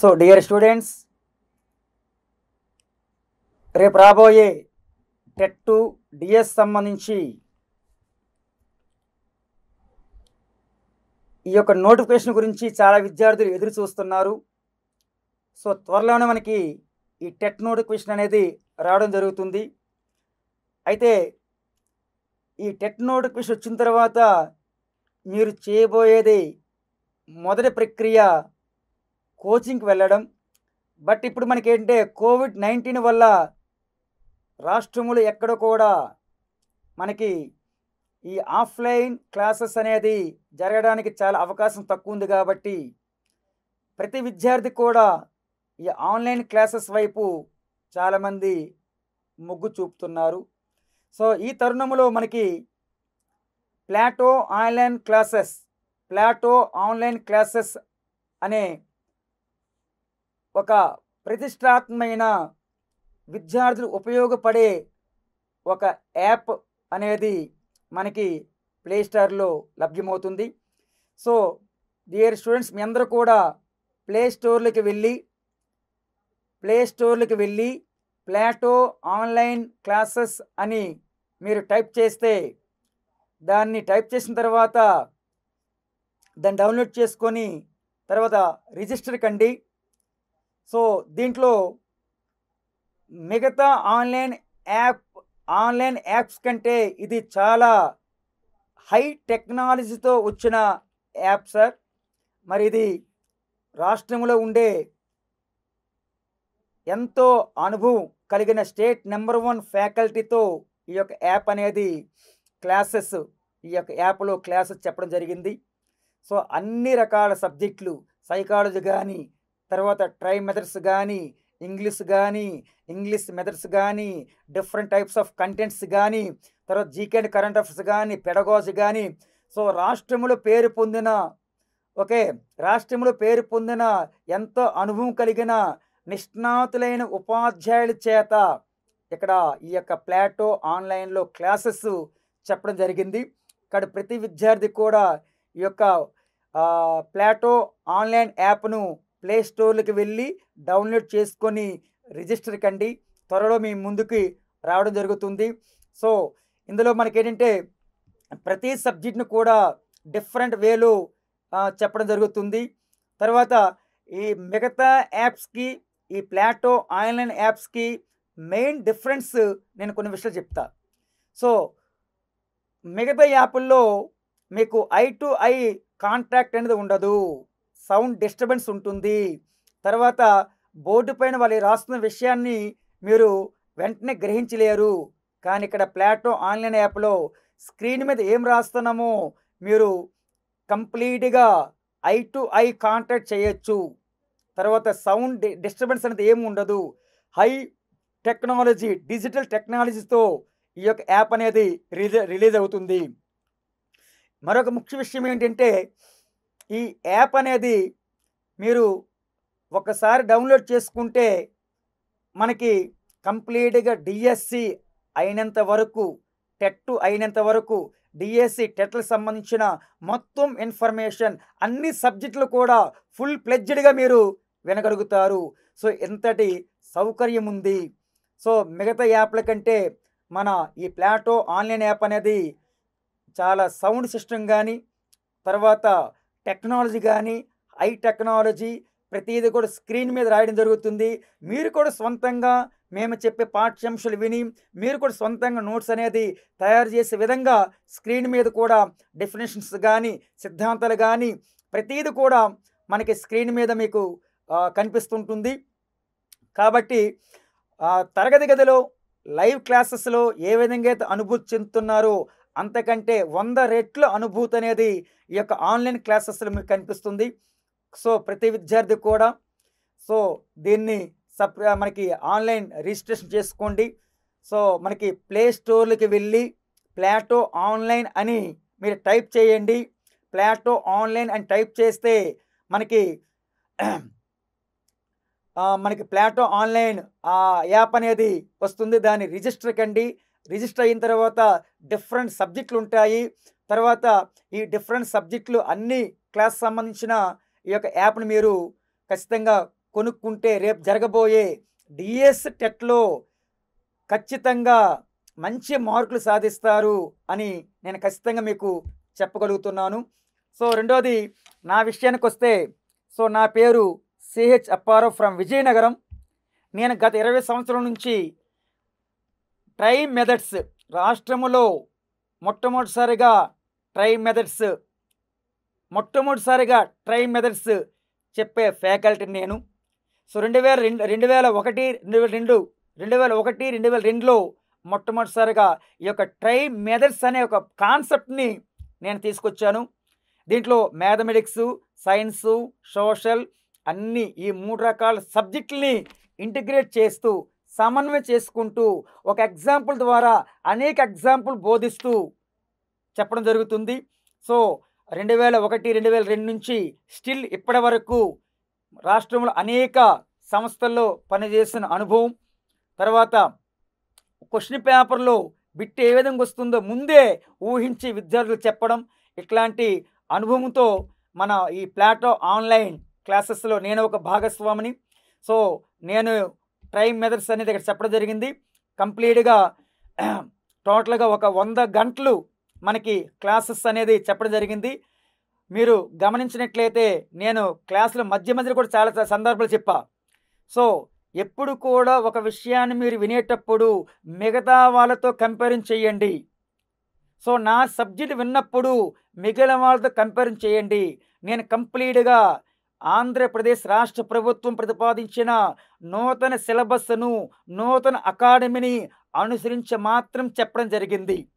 So dear students రేపు రాబోయే TET to DS సంబంధించి ఈ యొక్క నోటిఫికేషన్ గురించి చాలా విద్యార్థులు ఎదురు చూస్తున్నారు. సో త్వరలోనే మనకి ఈ టెట్ నోటిఫికేషన్ అనేది రావడం జరుగుతుంది. అయితే ఈ టెట్ నోటిఫికేషన్ వచ్చిన తర్వాత మీరు చేయబోయేది మొదటి ప్రక్రియ కోచింగ్కి వెళ్ళడం. బట్ ఇప్పుడు మనకి ఏంటంటే కోవిడ్ నైన్టీన్ వల్ల రాష్ట్రములు ఎక్కడ కూడా మనకి ఈ ఆఫ్లైన్ క్లాసెస్ అనేది జరగడానికి చాలా అవకాశం తక్కువ ఉంది కాబట్టి ప్రతి విద్యార్థి కూడా ఈ ఆన్లైన్ క్లాసెస్ వైపు చాలామంది మొగ్గు చూపుతున్నారు. సో ఈ తరుణంలో మనకి Plato online classes Plato online classes అనే ఒక ప్రతిష్టాత్మకమైన విద్యార్థులు ఉపయోగపడే ఒక యాప్ అనేది మనకి ప్లేస్టోర్లో లభ్యమవుతుంది. సో డియర్ స్టూడెంట్స్ మీ అందరూ కూడా ప్లేస్టోర్లకి వెళ్ళి ప్లేస్టోర్లకి వెళ్ళి ప్లాటో ఆన్లైన్ క్లాసెస్ అని మీరు టైప్ చేస్తే దాన్ని టైప్ చేసిన తర్వాత దాన్ని డౌన్లోడ్ చేసుకొని తర్వాత రిజిస్టర్ కండి. సో దీంట్లో మిగతా ఆన్లైన్ యాప్ ఆన్లైన్ యాప్స్ కంటే ఇది చాలా హై టెక్నాలజీతో వచ్చిన యాప్ సార్. మరి ఇది రాష్ట్రంలో ఉండే ఎంతో అనుభవం కలిగిన స్టేట్ నెంబర్ వన్ ఫ్యాకల్టీతో ఈ యొక్క యాప్ అనేది క్లాసెస్ ఈ యొక్క యాప్లో క్లాసెస్ చెప్పడం జరిగింది. సో అన్ని రకాల సబ్జెక్టులు సైకాలజీ కానీ తర్వాత ట్రై మెథడ్స్ కానీ ఇంగ్లీష్ కానీ ఇంగ్లీష్ మెథడ్స్ కానీ డిఫరెంట్ టైప్స్ ఆఫ్ కంటెంట్స్ కానీ తర్వాత జీకే అండ్ కరెంట్ అఫైర్స్ కానీ పెడగాజీ కానీ సో రాష్ట్రంలో పేరు పొందిన ఓకే రాష్ట్రంలో పేరు పొందిన ఎంతో అనుభవం కలిగిన నిష్ణాతులైన ఉపాధ్యాయుల చేత ఇక్కడ ఈ యొక్క ప్లాటో ఆన్లైన్లో క్లాసెస్ చెప్పడం జరిగింది. ఇక్కడ ప్రతి విద్యార్థి కూడా ఈ యొక్క ప్లాటో ఆన్లైన్ యాప్ను ప్లే స్టోర్లకు వెళ్ళి డౌన్లోడ్ చేసుకొని రిజిస్టర్ కండి. త్వరలో మీ ముందుకి రావడం జరుగుతుంది. సో ఇందులో మనకి ఏంటంటే ప్రతి సబ్జెక్ట్ను కూడా డిఫరెంట్ వేలో చెప్పడం జరుగుతుంది. తర్వాత ఈ మిగతా యాప్స్కి ఈ ప్లాటో ఆన్లైన్ యాప్స్కి మెయిన్ డిఫరెన్స్ నేను కొన్ని విషయాలు చెప్తా. సో మిగతా యాప్ల్లో మీకు ఐ టు ఐ కాంట్రాక్ట్ అనేది ఉండదు. సౌండ్ డిస్టర్బెన్స్ ఉంటుంది. తర్వాత బోర్డు పైన వాళ్ళు రాస్తున్న విషయాన్ని మీరు వెంటనే గ్రహించలేరు. కానీ ఇక్కడ ప్లాటో ఆన్లైన్ యాప్లో స్క్రీన్ మీద ఏం రాస్తున్నామో మీరు కంప్లీట్గా ఐ టు ఐ కాంటాక్ట్ చేయొచ్చు. తర్వాత సౌండ్ డిస్టర్బెన్స్ అనేది ఏమి ఉండదు. హై టెక్నాలజీ డిజిటల్ టెక్నాలజీతో ఈ యొక్క యాప్ అనేది రిలీజ్ రిలీజ్ అవుతుంది. మరొక ముఖ్య విషయం ఏంటంటే ఈ యాప్ అనేది మీరు ఒకసారి డౌన్లోడ్ చేసుకుంటే మనకి కంప్లీట్గా డిఎస్సి అయినంత వరకు టెట్ అయినంత వరకు డిఎస్సి టెట్లకు సంబంధించిన మొత్తం ఇన్ఫర్మేషన్ అన్ని సబ్జెక్టులు కూడా ఫుల్ ప్లెడ్జ్డ్గా మీరు వినగలుగుతారు. సో ఎంతటి సౌకర్యం ఉంది. సో మిగతా యాప్ల కంటే మన ఈ ప్లాటో ఆన్లైన్ యాప్ అనేది చాలా సౌండ్ సిస్టమ్ కానీ తర్వాత టెక్నాలజీ కానీ హై టెక్నాలజీ ప్రతిదీ కూడా స్క్రీన్ మీద రాయడం జరుగుతుంది. మీరు కూడా సొంతంగా మేము చెప్పే పాఠ్యాంశాలు విని మీరు కూడా సొంతంగా నోట్స్ అనేది తయారు చేసే విధంగా స్క్రీన్ మీద కూడా డెఫినేషన్స్ కానీ సిద్ధాంతాలు కానీ ప్రతిదీ కూడా మనకి స్క్రీన్ మీద మీకు కనిపిస్తుంటుంది. కాబట్టి తరగతి గదిలో లైవ్ క్లాసెస్లో ఏ విధంగా అయితే అనుభూతి చెందుతున్నారో అంతకంటే వంద రెట్ల అనుభూతి అనేది ఈ యొక్క ఆన్లైన్ క్లాసెస్లో మీకు కనిపిస్తుంది. సో ప్రతి విద్యార్థి కూడా సో దీన్ని సప్ మనకి ఆన్లైన్ రిజిస్ట్రేషన్ చేసుకోండి. సో మనకి ప్లే స్టోర్లకి వెళ్ళి ప్లాటో ఆన్లైన్ అని మీరు టైప్ చేయండి. ప్లాటో ఆన్లైన్ అని టైప్ చేస్తే మనకి మనకి ప్లాటో ఆన్లైన్ యాప్ అనేది వస్తుంది. దాన్ని రిజిస్టర్ కండి. రిజిస్టర్ అయిన తర్వాత డిఫరెంట్ సబ్జెక్టులు ఉంటాయి. తర్వాత ఈ డిఫరెంట్ సబ్జెక్టులు అన్ని క్లాస్ సంబంధించిన ఈ యొక్క యాప్ను మీరు ఖచ్చితంగా కొనుక్కుంటే రేపు జరగబోయే డిఎస్ టెట్లో ఖచ్చితంగా మంచి మార్కులు సాధిస్తారు అని నేను ఖచ్చితంగా మీకు చెప్పగలుగుతున్నాను. సో రెండోది నా విషయానికి వస్తే సో నా పేరు సిహెచ్ అప్పారావు ఫ్రమ్ విజయనగరం. నేను గత ఇరవై సంవత్సరాల నుంచి ట్రై మెథడ్స్. రాష్ట్రములో మొట్టమొదటిసారిగా ట్రై మెథడ్స్. మొట్టమొదటిసారిగా ట్రై మెథడ్స్ చెప్పే ఫ్యాకల్టీ నేను. సో రెండు వేల రెండు రెండు వేల ఒకటి రెండు వేల రెండు రెండు వేల ఒకటి రెండు వేల రెండులో మొట్టమొదటిసారిగా ఈ యొక్క ట్రై మెథడ్స్ అనే ఒక కాన్సెప్ట్ని నేను తీసుకొచ్చాను. దీంట్లో మ్యాథమెటిక్స్ సైన్సు సోషల్ అన్ని ఈ మూడు రకాల సబ్జెక్టుల్ని ఇంటిగ్రేట్ చేస్తూ సమన్వయం చేసుకుంటూ ఒక ఎగ్జాంపుల్ ద్వారా అనేక ఎగ్జాంపుల్ బోధిస్తూ చెప్పడం జరుగుతుంది. సో రెండు వేల ఒకటి రెండు వేల రెండు నుంచి స్టిల్ ఇప్పటి వరకు రాష్ట్రంలో అనేక సంస్థల్లో పనిచేసిన అనుభవం. తర్వాత క్వశ్చన్ పేపర్లో బిట్ ఏ విధంగా వస్తుందో ముందే ఊహించి విద్యార్థులు చెప్పడం. ఇట్లాంటి అనుభవంతో మన ఈ ప్లాటో ఆన్లైన్ క్లాసెస్లో నేను ఒక భాగస్వామిని. సో నేను ట్రైమ్ మెథడ్స్ అనేది ఇక్కడ చెప్పడం జరిగింది. కంప్లీట్గా టోటల్గా ఒక వంద గంటలు మనకి క్లాసెస్ అనేది చెప్పడం జరిగింది. మీరు గమనించినట్లయితే నేను క్లాసులు మధ్య మధ్య కూడా చాలా చాలా సందర్భాలు చెప్పా. సో ఎప్పుడు కూడా ఒక విషయాన్ని మీరు వినేటప్పుడు మిగతా వాళ్ళతో కంపేరింగ్ చేయండి. సో నా సబ్జెక్ట్ విన్నప్పుడు మిగిలిన వాళ్ళతో కంపేరింగ్ చేయండి. నేను కంప్లీట్గా ఆంధ్రప్రదేశ్ రాష్ట్ర ప్రభుత్వం ప్రతిపాదించిన నూతన సిలబస్ను నూతన అకాడమీని అనుసరించి మాత్రం చెప్పడం జరిగింది.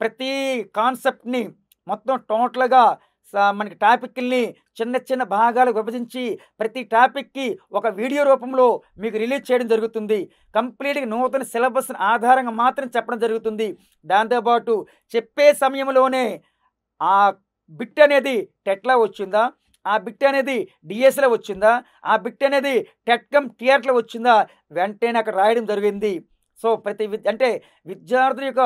ప్రతి కాన్సెప్ట్ని మొత్తం టోటల్గా స- మనకి టాపిక్ని చిన్న చిన్న భాగాలు విభజించి ప్రతి టాపిక్కి ఒక వీడియో రూపంలో మీకు రిలీజ్ చేయడం జరుగుతుంది. కంప్లీట్గా నూతన సిలబస్ ఆధారంగా మాత్రం చెప్పడం జరుగుతుంది. దాంతోపాటు చెప్పే సమయంలోనే ఆ బిట్ అనేది టెట్లా వచ్చిందా? ఆ బిట్ అనేది డిఎస్లో వచ్చిందా? ఆ బిట్ అనేది టెట్కమ్ టిఆర్లో వచ్చిందా? వెంటనే అక్కడ రాయడం జరిగింది. సో ప్రతి విద్ అంటే విద్యార్థుల యొక్క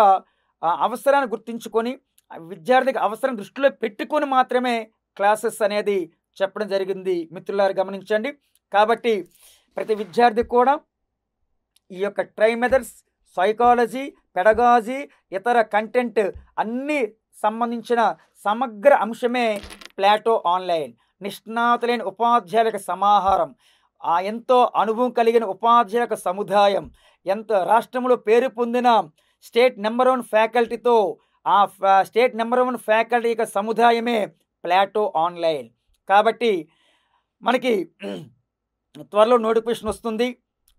అవసరాన్ని గుర్తించుకొని ఆ విద్యార్థికి అవసరం దృష్టిలో పెట్టుకొని మాత్రమే క్లాసెస్ అనేది చెప్పడం జరిగింది. మిత్రులారు గమనించండి. కాబట్టి ప్రతి విద్యార్థి కూడా ఈ యొక్క ట్రై మెథడ్స్ సైకాలజీ పెడగాజీ ఇతర కంటెంట్ అన్నీ సంబంధించిన సమగ్ర అంశమే ప్లాటో ఆన్లైన్. నిష్ణాతులైన ఉపాధ్యాయులకు సమాహారం. ఆ ఎంతో అనుభవం కలిగిన ఉపాధ్యాయులకు సముదాయం. ఎంత రాష్ట్రంలో పేరు పొందిన స్టేట్ నెంబర్ వన్ ఫ్యాకల్టీతో ఆ స్టేట్ నెంబర్ వన్ ఫ్యాకల్టీ యొక్క సముదాయమే ప్లాటో ఆన్లైన్. కాబట్టి మనకి త్వరలో నోటిఫికేషన్ వస్తుంది.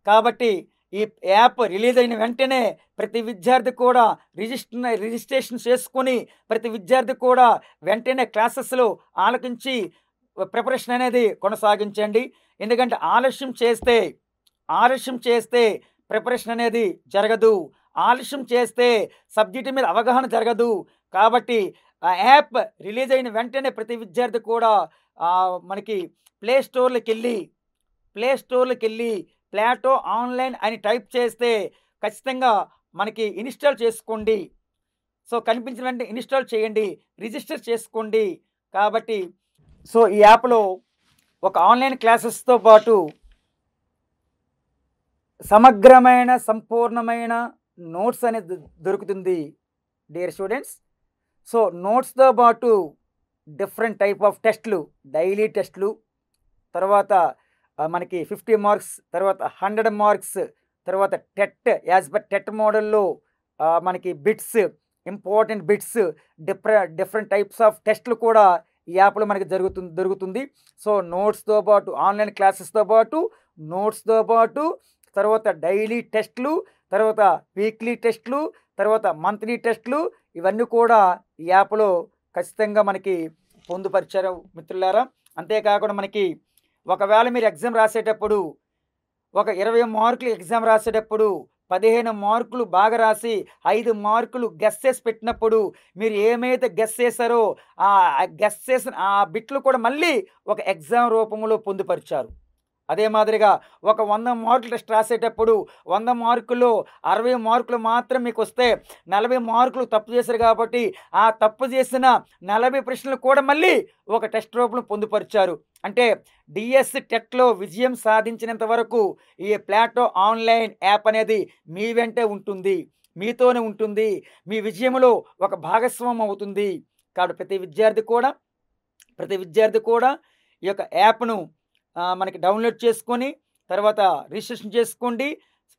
కాబట్టి ఈ యాప్ రిలీజ్ అయిన వెంటనే ప్రతి విద్యార్థి కూడా రిజిస్టర్ రిజిస్ట్రేషన్ చేసుకొని ప్రతి విద్యార్థి కూడా వెంటనే క్లాసెస్లో ఆలకించి ప్రిపరేషన్ అనేది కొనసాగించండి. ఎందుకంటే ఆలస్యం చేస్తే ఆలస్యం చేస్తే ప్రిపరేషన్ అనేది జరగదు. ఆలస్యం చేస్తే సబ్జెక్టు మీద అవగాహన జరగదు. కాబట్టి ఆ యాప్ రిలీజ్ అయిన వెంటనే ప్రతి విద్యార్థి కూడా మనకి ప్లే స్టోర్లోకి వెళ్ళి ప్లే స్టోర్లోకి వెళ్ళి ప్లాటో ఆన్లైన్ అని టైప్ చేస్తే ఖచ్చితంగా మనకి ఇన్స్టాల్ చేసుకోండి. సో కనిపించిన వెంటనే ఇన్స్టాల్ చేయండి. రిజిస్టర్ చేసుకోండి. కాబట్టి సో ఈ యాప్లో ఒక ఆన్లైన్ క్లాసెస్తో పాటు సమగ్రమైన సంపూర్ణమైన నోట్స్ అనేది దొరుకుతుంది డియర్ స్టూడెంట్స్. సో నోట్స్తో పాటు డిఫరెంట్ టైప్ ఆఫ్ టెస్ట్లు డైలీ టెస్ట్లు తర్వాత మనకి ఫిఫ్టీ మార్క్స్ తర్వాత హండ్రెడ్ మార్క్స్ తర్వాత టెట్ యాజ్ పర్ టెట్ మోడల్లో మనకి bits important bits different different types of టెస్ట్లు కూడా ఈ యాప్లో మనకి జరుగుతుంది. దొరుకుతుంది సో నోట్స్తో పాటు ఆన్లైన్ క్లాసెస్తో పాటు నోట్స్తో పాటు తర్వాత డైలీ టెస్ట్లు తర్వాత వీక్లీ టెస్ట్లు తర్వాత మంత్లీ టెస్ట్లు ఇవన్నీ కూడా ఈ యాప్లో ఖచ్చితంగా మనకి పొందుపరిచారు మిత్రులారా. అంతేకాకుండా మనకి ఒకవేళ మీరు ఎగ్జామ్ రాసేటప్పుడు ఒక ఇరవై మార్కులు ఎగ్జామ్ రాసేటప్పుడు పదిహేను మార్కులు బాగా రాసి ఐదు మార్కులు గెస్సేసి పెట్టినప్పుడు మీరు ఏమైతే గెస్ చేశారో ఆ గెస్ చేసిన ఆ బిట్లు కూడా మళ్ళీ ఒక ఎగ్జామ్ రూపంలో పొందుపరిచారు. అదే మాదిరిగా ఒక వంద మార్కులు టెస్ట్ రాసేటప్పుడు వంద మార్కులు అరవై మార్కులు మాత్రం మీకు వస్తే నలభై మార్కులు తప్పు చేశారు కాబట్టి ఆ తప్పు చేసిన నలభై ప్రశ్నలు కూడా మళ్ళీ ఒక టెస్ట్ రూపంలో పొందుపరిచారు. అంటే డిఎస్ టెట్లో విజయం సాధించినంత వరకు ఈ ప్లాటో ఆన్లైన్ యాప్ అనేది మీ వెంటే ఉంటుంది మీతోనే ఉంటుంది మీ విజయంలో ఒక భాగస్వామ్యం అవుతుంది. కాబట్టి ప్రతి విద్యార్థి కూడా ప్రతి విద్యార్థి కూడా ఈ యొక్క యాప్ను మనకి డౌన్లోడ్ చేసుకొని తర్వాత రిజిస్ట్రేషన్ చేసుకోండి.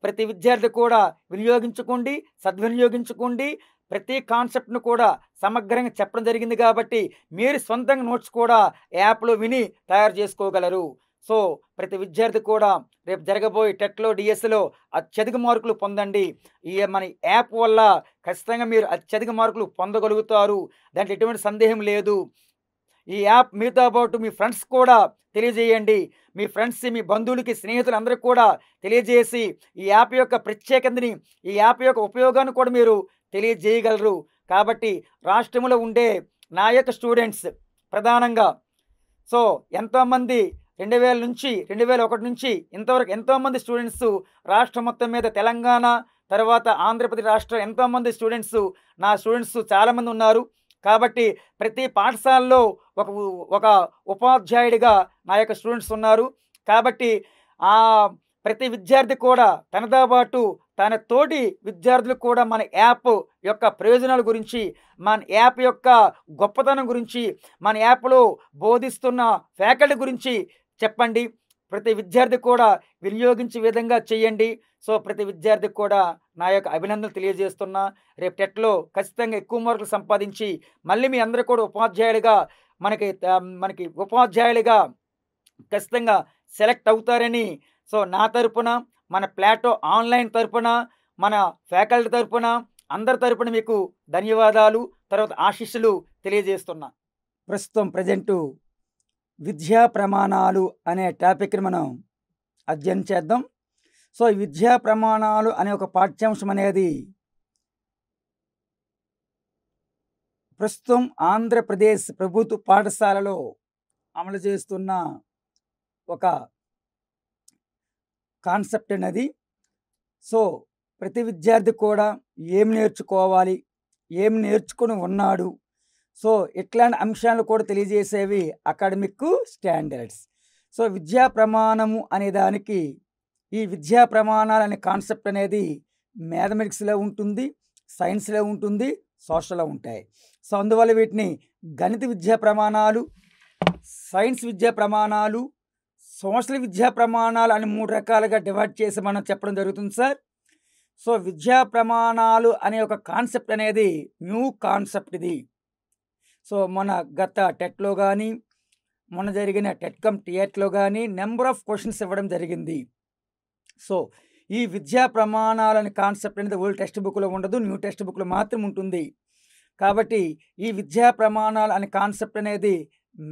ప్రతి విద్యార్థి కూడా వినియోగించుకోండి సద్వినియోగించుకోండి. ప్రతి కాన్సెప్ట్ను కూడా సమగ్రంగా చెప్పడం జరిగింది కాబట్టి మీరు సొంతంగా నోట్స్ కూడా యాప్లో విని తయారు చేసుకోగలరు. సో ప్రతి విద్యార్థి కూడా రేపు జరగబోయే టెట్లో డిఎస్లో అత్యధిక మార్కులు పొందండి. ఈ మన యాప్ వల్ల ఖచ్చితంగా మీరు అత్యధిక మార్కులు పొందగలుగుతారు. దాంట్లో ఎటువంటి సందేహం లేదు. ఈ యాప్ మీతో పాటు మీ ఫ్రెండ్స్ కూడా తెలియజేయండి. మీ ఫ్రెండ్స్ మీ బంధువులకి స్నేహితులందరికీ కూడా తెలియజేసి ఈ యాప్ యొక్క ప్రత్యేకతని ఈ యాప్ యొక్క ఉపయోగాన్ని కూడా మీరు తెలియజేయగలరు. కాబట్టి రాష్ట్రంలో ఉండే నా యొక్క స్టూడెంట్స్ ప్రధానంగా. సో ఎంతోమంది రెండు వేల నుంచి రెండు వేల ఒకటి నుంచి ఇంతవరకు ఎంతోమంది స్టూడెంట్స్ రాష్ట్రం మొత్తం మీద తెలంగాణ తర్వాత ఆంధ్రప్రదేశ్ రాష్ట్రం ఎంతోమంది స్టూడెంట్స్ నా స్టూడెంట్స్ చాలామంది ఉన్నారు. కాబట్టి ప్రతి పాఠశాలలో ఒక ఒక ఉపాధ్యాయుడిగా నా యొక్క స్టూడెంట్స్ ఉన్నారు. కాబట్టి ఆ ప్రతి విద్యార్థి కూడా తనతో పాటు తన తోటి విద్యార్థులకు కూడా మన యాప్ యొక్క ప్రయోజనాల గురించి మన యాప్ యొక్క గొప్పతనం గురించి మన యాప్లో బోధిస్తున్న ఫ్యాకల్టీ గురించి చెప్పండి. ప్రతి విద్యార్థి కూడా వినియోగించే విధంగా చేయండి. సో ప్రతి విద్యార్థికి కూడా నా యొక్క అభినందనలు తెలియజేస్తున్నా. రేపు టెట్లో ఖచ్చితంగా ఎక్కువ మార్కులు సంపాదించి మళ్ళీ మీ అందరూ కూడా ఉపాధ్యాయులుగా మనకి మనకి ఉపాధ్యాయులుగా ఖచ్చితంగా సెలెక్ట్ అవుతారని సో నా తరపున మన ప్లాటో ఆన్లైన్ తరపున మన ఫ్యాకల్టీ తరపున అందరి తరపున మీకు ధన్యవాదాలు. తర్వాత ఆశీస్సులు తెలియజేస్తున్నా. ప్రస్తుతం ప్రజెంటు విద్యా ప్రమాణాలు అనే టాపిక్ని మనం అధ్యయనం చేద్దాం. సో విద్యా ప్రమాణాలు అనే ఒక పాఠ్యాంశం అనేది ప్రస్తుతం ఆంధ్రప్రదేశ్ ప్రభుత్వ పాఠశాలలో అమలు చేస్తున్న ఒక కాన్సెప్ట్ అనేది. సో ప్రతి విద్యార్థి కూడా ఏం నేర్చుకోవాలి ఏం నేర్చుకుని ఉన్నాడు సో ఇట్లాంటి అంశాలు కూడా తెలియజేసేవి అకాడమిక్ స్టాండర్డ్స్. సో విద్యా ప్రమాణము అనే దానికి ఈ విద్యా ప్రమాణాలు అనే కాన్సెప్ట్ అనేది మ్యాథమెటిక్స్లో ఉంటుంది సైన్స్లో ఉంటుంది సోషల్లో ఉంటాయి. సో అందువల్ల వీటిని గణిత విద్యా ప్రమాణాలు సైన్స్ విద్యా ప్రమాణాలు సోషల్ విద్యా ప్రమాణాలు అని మూడు రకాలుగా డివైడ్ చేసి మనం చెప్పడం జరుగుతుంది సార్. సో విద్యా ప్రమాణాలు అనే ఒక కాన్సెప్ట్ అనేది న్యూ కాన్సెప్ట్ ఇది. సో మన గత టెట్లో కానీ మొన్న జరిగిన టెట్కమ్ టీఎట్లో కానీ నెంబర్ ఆఫ్ క్వశ్చన్స్ ఇవ్వడం జరిగింది. సో ఈ విద్యా ప్రమాణాలని కాన్సెప్ట్ అనేది ఓల్డ్ టెక్స్ట్ బుక్లో ఉండదు న్యూ టెక్స్ట్ బుక్లో మాత్రం ఉంటుంది. కాబట్టి ఈ విద్యా ప్రమాణాలు అనే కాన్సెప్ట్ అనేది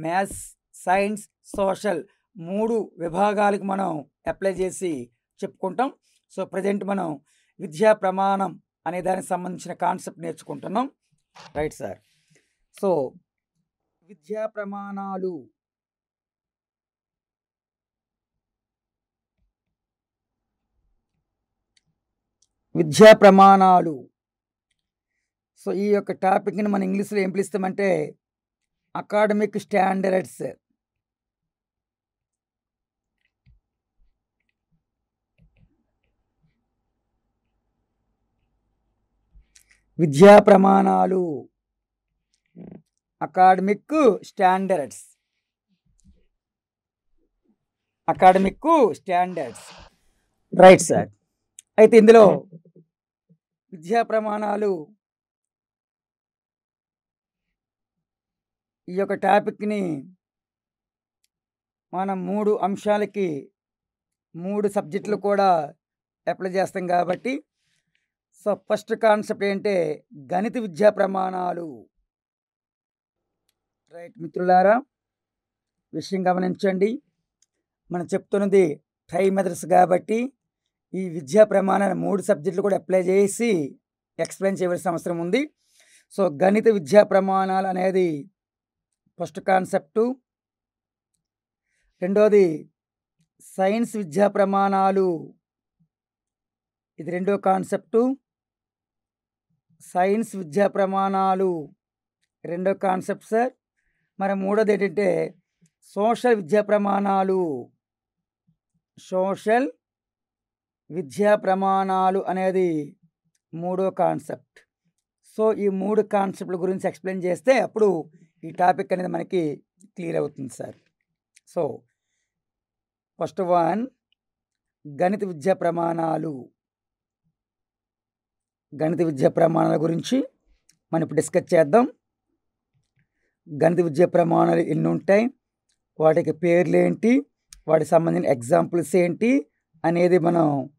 మ్యాథ్స్ సైన్స్ సోషల్ మూడు విభాగాలకు మనం అప్లై చేసి చెప్పుకుంటాం. సో ప్రజెంట్ మనం విద్యా ప్రమాణం అనే దానికి సంబంధించిన కాన్సెప్ట్ నేర్చుకుంటున్నాం. Right sir. సో విద్యా ప్రమాణాలు విద్యా ప్రమాణాలు. సో ఈ యొక్క టాపిక్ని మనం ఇంగ్లీష్లో ఏం పిలుస్తామంటే అకాడమిక్ స్టాండర్డ్స్. విద్యా ప్రమాణాలు. Academic standards. Academic standards. Right sir. అయితే ఇందులో విద్యా ప్రమాణాలు ఈ యొక్క టాపిక్ని మనం మూడు అంశాలకి మూడు సబ్జెక్టులు కూడా అప్లై చేస్తాం కాబట్టి సో ఫస్ట్ కాన్సెప్ట్ ఏంటంటే గణిత విద్యా ప్రమాణాలు. రైట్ మిత్రులారా విషయం గమనించండి. మనం చెప్తున్నది ట్రై మెథడ్స్ కాబట్టి ఈ విద్యా ప్రమాణాలు మూడు సబ్జెక్టులు కూడా అప్లై చేసి ఎక్స్ప్లెయిన్ చేయవలసిన అవసరం ఉంది. సో గణిత విద్యా ప్రమాణాలు అనేది ఫస్ట్ కాన్సెప్టు రెండోది సైన్స్ విద్యా ప్రమాణాలు. ఇది రెండో కాన్సెప్టు సైన్స్ విద్యా ప్రమాణాలు. రెండో కాన్సెప్ట్ సార్ మరి మూడోది ఏంటంటే సోషల్ విద్యా ప్రమాణాలు. సోషల్ విద్యా ప్రమాణాలు అనేది మూడో కాన్సెప్ట్. సో ఈ మూడు కాన్సెప్ట్ల గురించి ఎక్స్ప్లెయిన్ చేస్తే అప్పుడు ఈ టాపిక్ అనేది మనకి క్లియర్ అవుతుంది సార్. సో ఫస్ట్ వన్ గణిత విద్యా ప్రమాణాలు. గణిత విద్యా ప్రమాణాల గురించి మనం ఇప్పుడు డిస్కస్ చేద్దాం. గణిత విద్యా ప్రమాణాలు ఎన్ని ఉంటాయి? వాటికి పేర్లు ఏంటి? వాటికి సంబంధించిన ఎగ్జాంపుల్స్ ఏంటి? అనేది మనం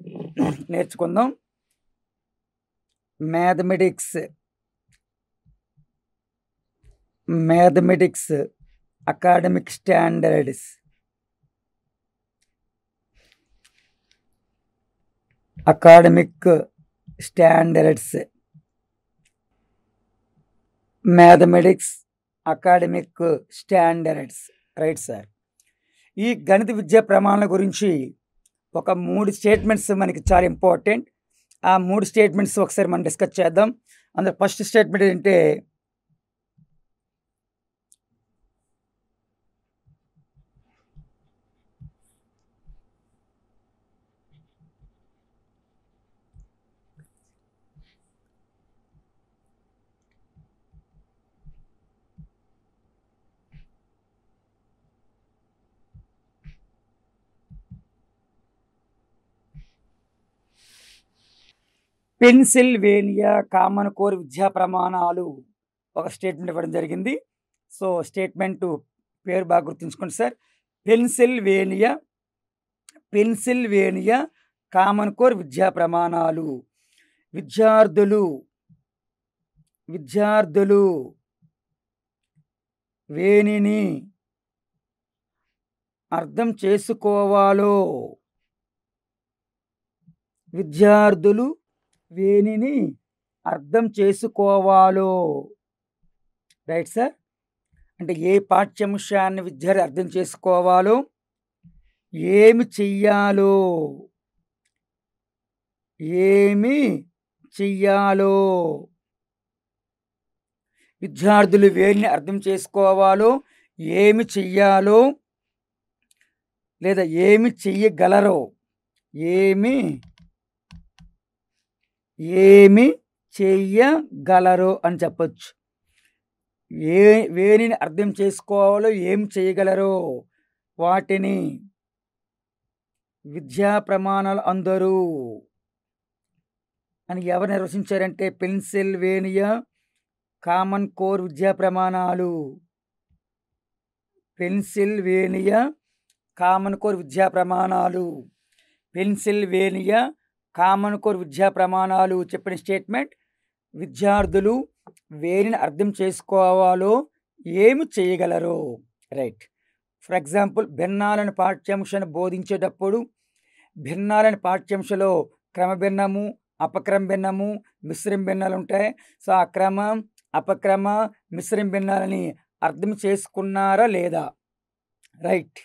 నేర్చుకుందాం. Mathematics. Mathematics academic standards. Academic standards. Mathematics academic standards. Right sir. ఈ గణిత విద్యా ప్రమాణాల గురించి ఒక మూడు స్టేట్మెంట్స్ మనకి చాలా ఇంపార్టెంట్ ఆ మూడు స్టేట్మెంట్స్ ఒకసారి మనం డిస్కస్ చేద్దాం. అందులో ఫస్ట్ స్టేట్మెంట్ ఏంటంటే పెన్సిల్వేనియా కామన్ కోర్ విద్యా ప్రమాణాలు ఒక స్టేట్మెంట్ ఇవ్వడం జరిగింది. సో స్టేట్మెంట్ పేరు బాగా గుర్తుంచుకోండి sir. Pennsylvania Pennsylvania common core విద్యా ప్రమాణాలు. విద్యార్థులు విద్యార్థులు వేణిని అర్థం చేసుకోవాలో. విద్యార్థులు వేణిని అర్థం చేసుకోవాలో. Right sir? అంటే ఏ పాఠ్యాంశాన్ని విద్యార్థి అర్థం చేసుకోవాలో ఏమి చెయ్యాలో ఏమి చెయ్యాలో విద్యార్థులు వేడిని అర్థం చేసుకోవాలో ఏమి చెయ్యాలో లేదా ఏమి చెయ్యగలరో ఏమి ఏమి చేయగలరు అని చెప్పొచ్చు. ఏ వేనిని అర్థం చేసుకోవాలో ఏం చేయగలరో వాటిని విద్యా ప్రమాణాలు అందరూ అని ఎవరు నిర్వచించారంటే పెన్సిల్వేనియా కామన్ కోర్ విద్యా ప్రమాణాలు. పెన్సిల్వేనియా కామన్ కోర్ విద్యా ప్రమాణాలు. పెన్సిల్వేనియా కామన్ కోర్ విద్యా ప్రమాణాలు చెప్పిన స్టేట్మెంట్ విద్యార్థులు వేరిని అర్థం చేసుకోవాలో ఏమి చేయగలరు. రైట్. ఫర్ ఎగ్జాంపుల్ భిన్నాలను పాఠ్యాంశాన్ని బోధించేటప్పుడు భిన్నాలని పాఠ్యాంశలో క్రమభిన్నము అపక్రమ భిన్నము మిశ్రమ భిన్నాలు ఉంటాయి. సో ఆ క్రమం అపక్రమ మిశ్రమ భిన్నాలని అర్థం చేసుకున్నారా లేదా? రైట్.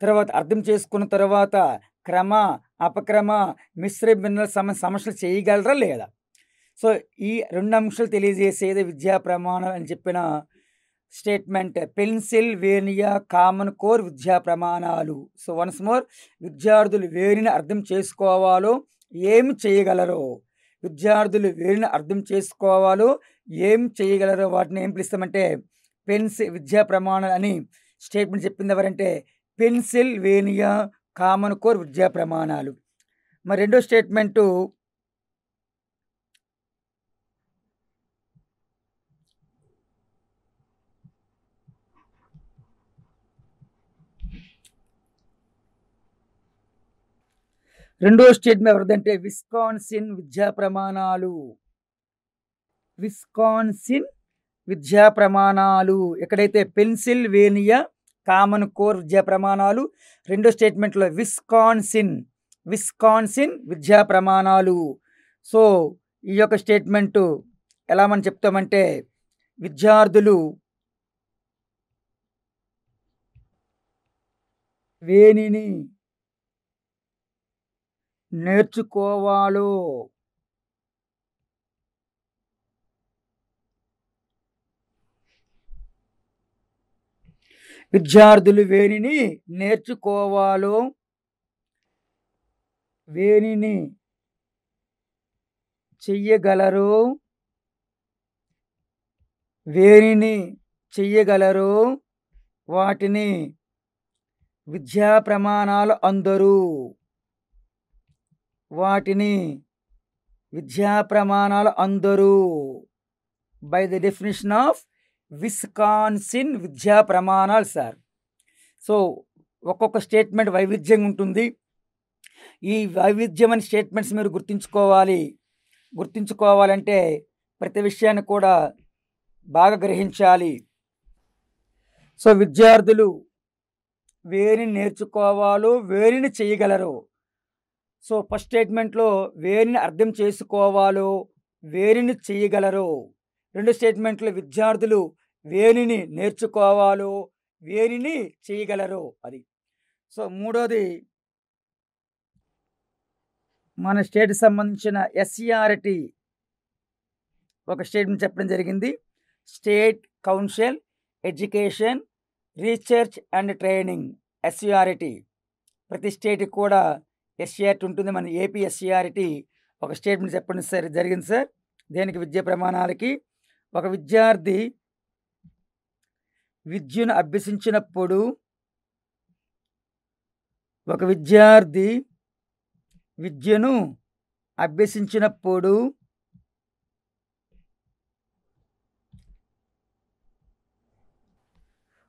తర్వాత అర్థం చేసుకున్న తర్వాత క్రమ అపక్రమ మిశ్రమ సమ సమస్యలు చేయగలరా లేదా? సో ఈ రెండు అంశాలు తెలియజేసేది విద్యా ప్రమాణం అని చెప్పిన statement. Pennsylvania common core విద్యా ప్రమాణాలు. సో వన్స్ మోర్ విద్యార్థులు వేరిని అర్థం చేసుకోవాలో ఏం చేయగలరో విద్యార్థులు వేరిని అర్థం చేసుకోవాలో ఏం చేయగలరో వాటిని ఏం పిలుస్తామంటే పెన్సిల్ విద్యా ప్రమాణాలు అని స్టేట్మెంట్ చెప్పింది ఎవరంటే పెన్సిల్ వేనియా కామన్ కోర్ విద్యా ప్రమాణాలు. మరి రెండో స్టేట్మెంటు రెండో స్టేట్మెంట్ ఎవరిదంటే విస్కాన్సిన్ విద్యా ప్రమాణాలు. విస్కాన్సిన్ విద్యా ప్రమాణాలు. ఎక్కడైతే పెన్సిల్వేనియా కామన్ కోర్ విద్యా ప్రమాణాలు రెండో స్టేట్మెంట్లో విస్కాన్సిన్ విస్కాన్సిన్ విద్యా ప్రమాణాలు సో ఈ యొక్క స్టేట్మెంటు ఎలా మనం చెప్తామంటే విద్యార్థులు వేనిని నేర్చుకోవాలో? విద్యార్థులు వేనిని నేర్చుకోవాలో. వేనిని చెయ్యగలరు. వేనిని చెయ్యగలరు. వాటిని విద్యా ప్రమాణాలు అందరూ. వాటిని విద్యా ప్రమాణాలు అందరూ. By the definition of Wisconsin విద్యా ప్రమాణాలు సార్. సో ఒక్కొక్క స్టేట్మెంట్ వైవిధ్యంగా ఉంటుంది. ఈ వైవిధ్యమైన స్టేట్మెంట్స్ మీరు గుర్తుంచుకోవాలి. గుర్తుంచుకోవాలంటే ప్రతి విషయాన్ని కూడా బాగా గ్రహించాలి. సో విద్యార్థులు వేరిని నేర్చుకోవాలో వేరిని చేయగలరు సో ఫస్ట్ స్టేట్మెంట్లో వేరిని అర్థం చేసుకోవాలో వేరిని చేయగలరు రెండు స్టేట్మెంట్లు విద్యార్థులు వేరిని నేర్చుకోవాలో వేరిని చేయగలరు అది. సో మూడోది మన స్టేట్ సంబంధించిన ఎస్సిఆర్టి ఒక స్టేట్మెంట్ చెప్పడం జరిగింది. State council education research and training SCERT ప్రతి స్టేట్కి కూడా ఎస్సిఆర్టీ ఉంటుంది. మన ఏపీ ఎస్సిఆర్టీ ఒక స్టేట్మెంట్ చెప్పండి సార్ జరిగింది సార్. దేనికి విద్యా ప్రమాణాలకి? ఒక విద్యార్థి విద్యను అభ్యసించినప్పుడు ఒక విద్యార్థి విద్యను అభ్యసించినప్పుడు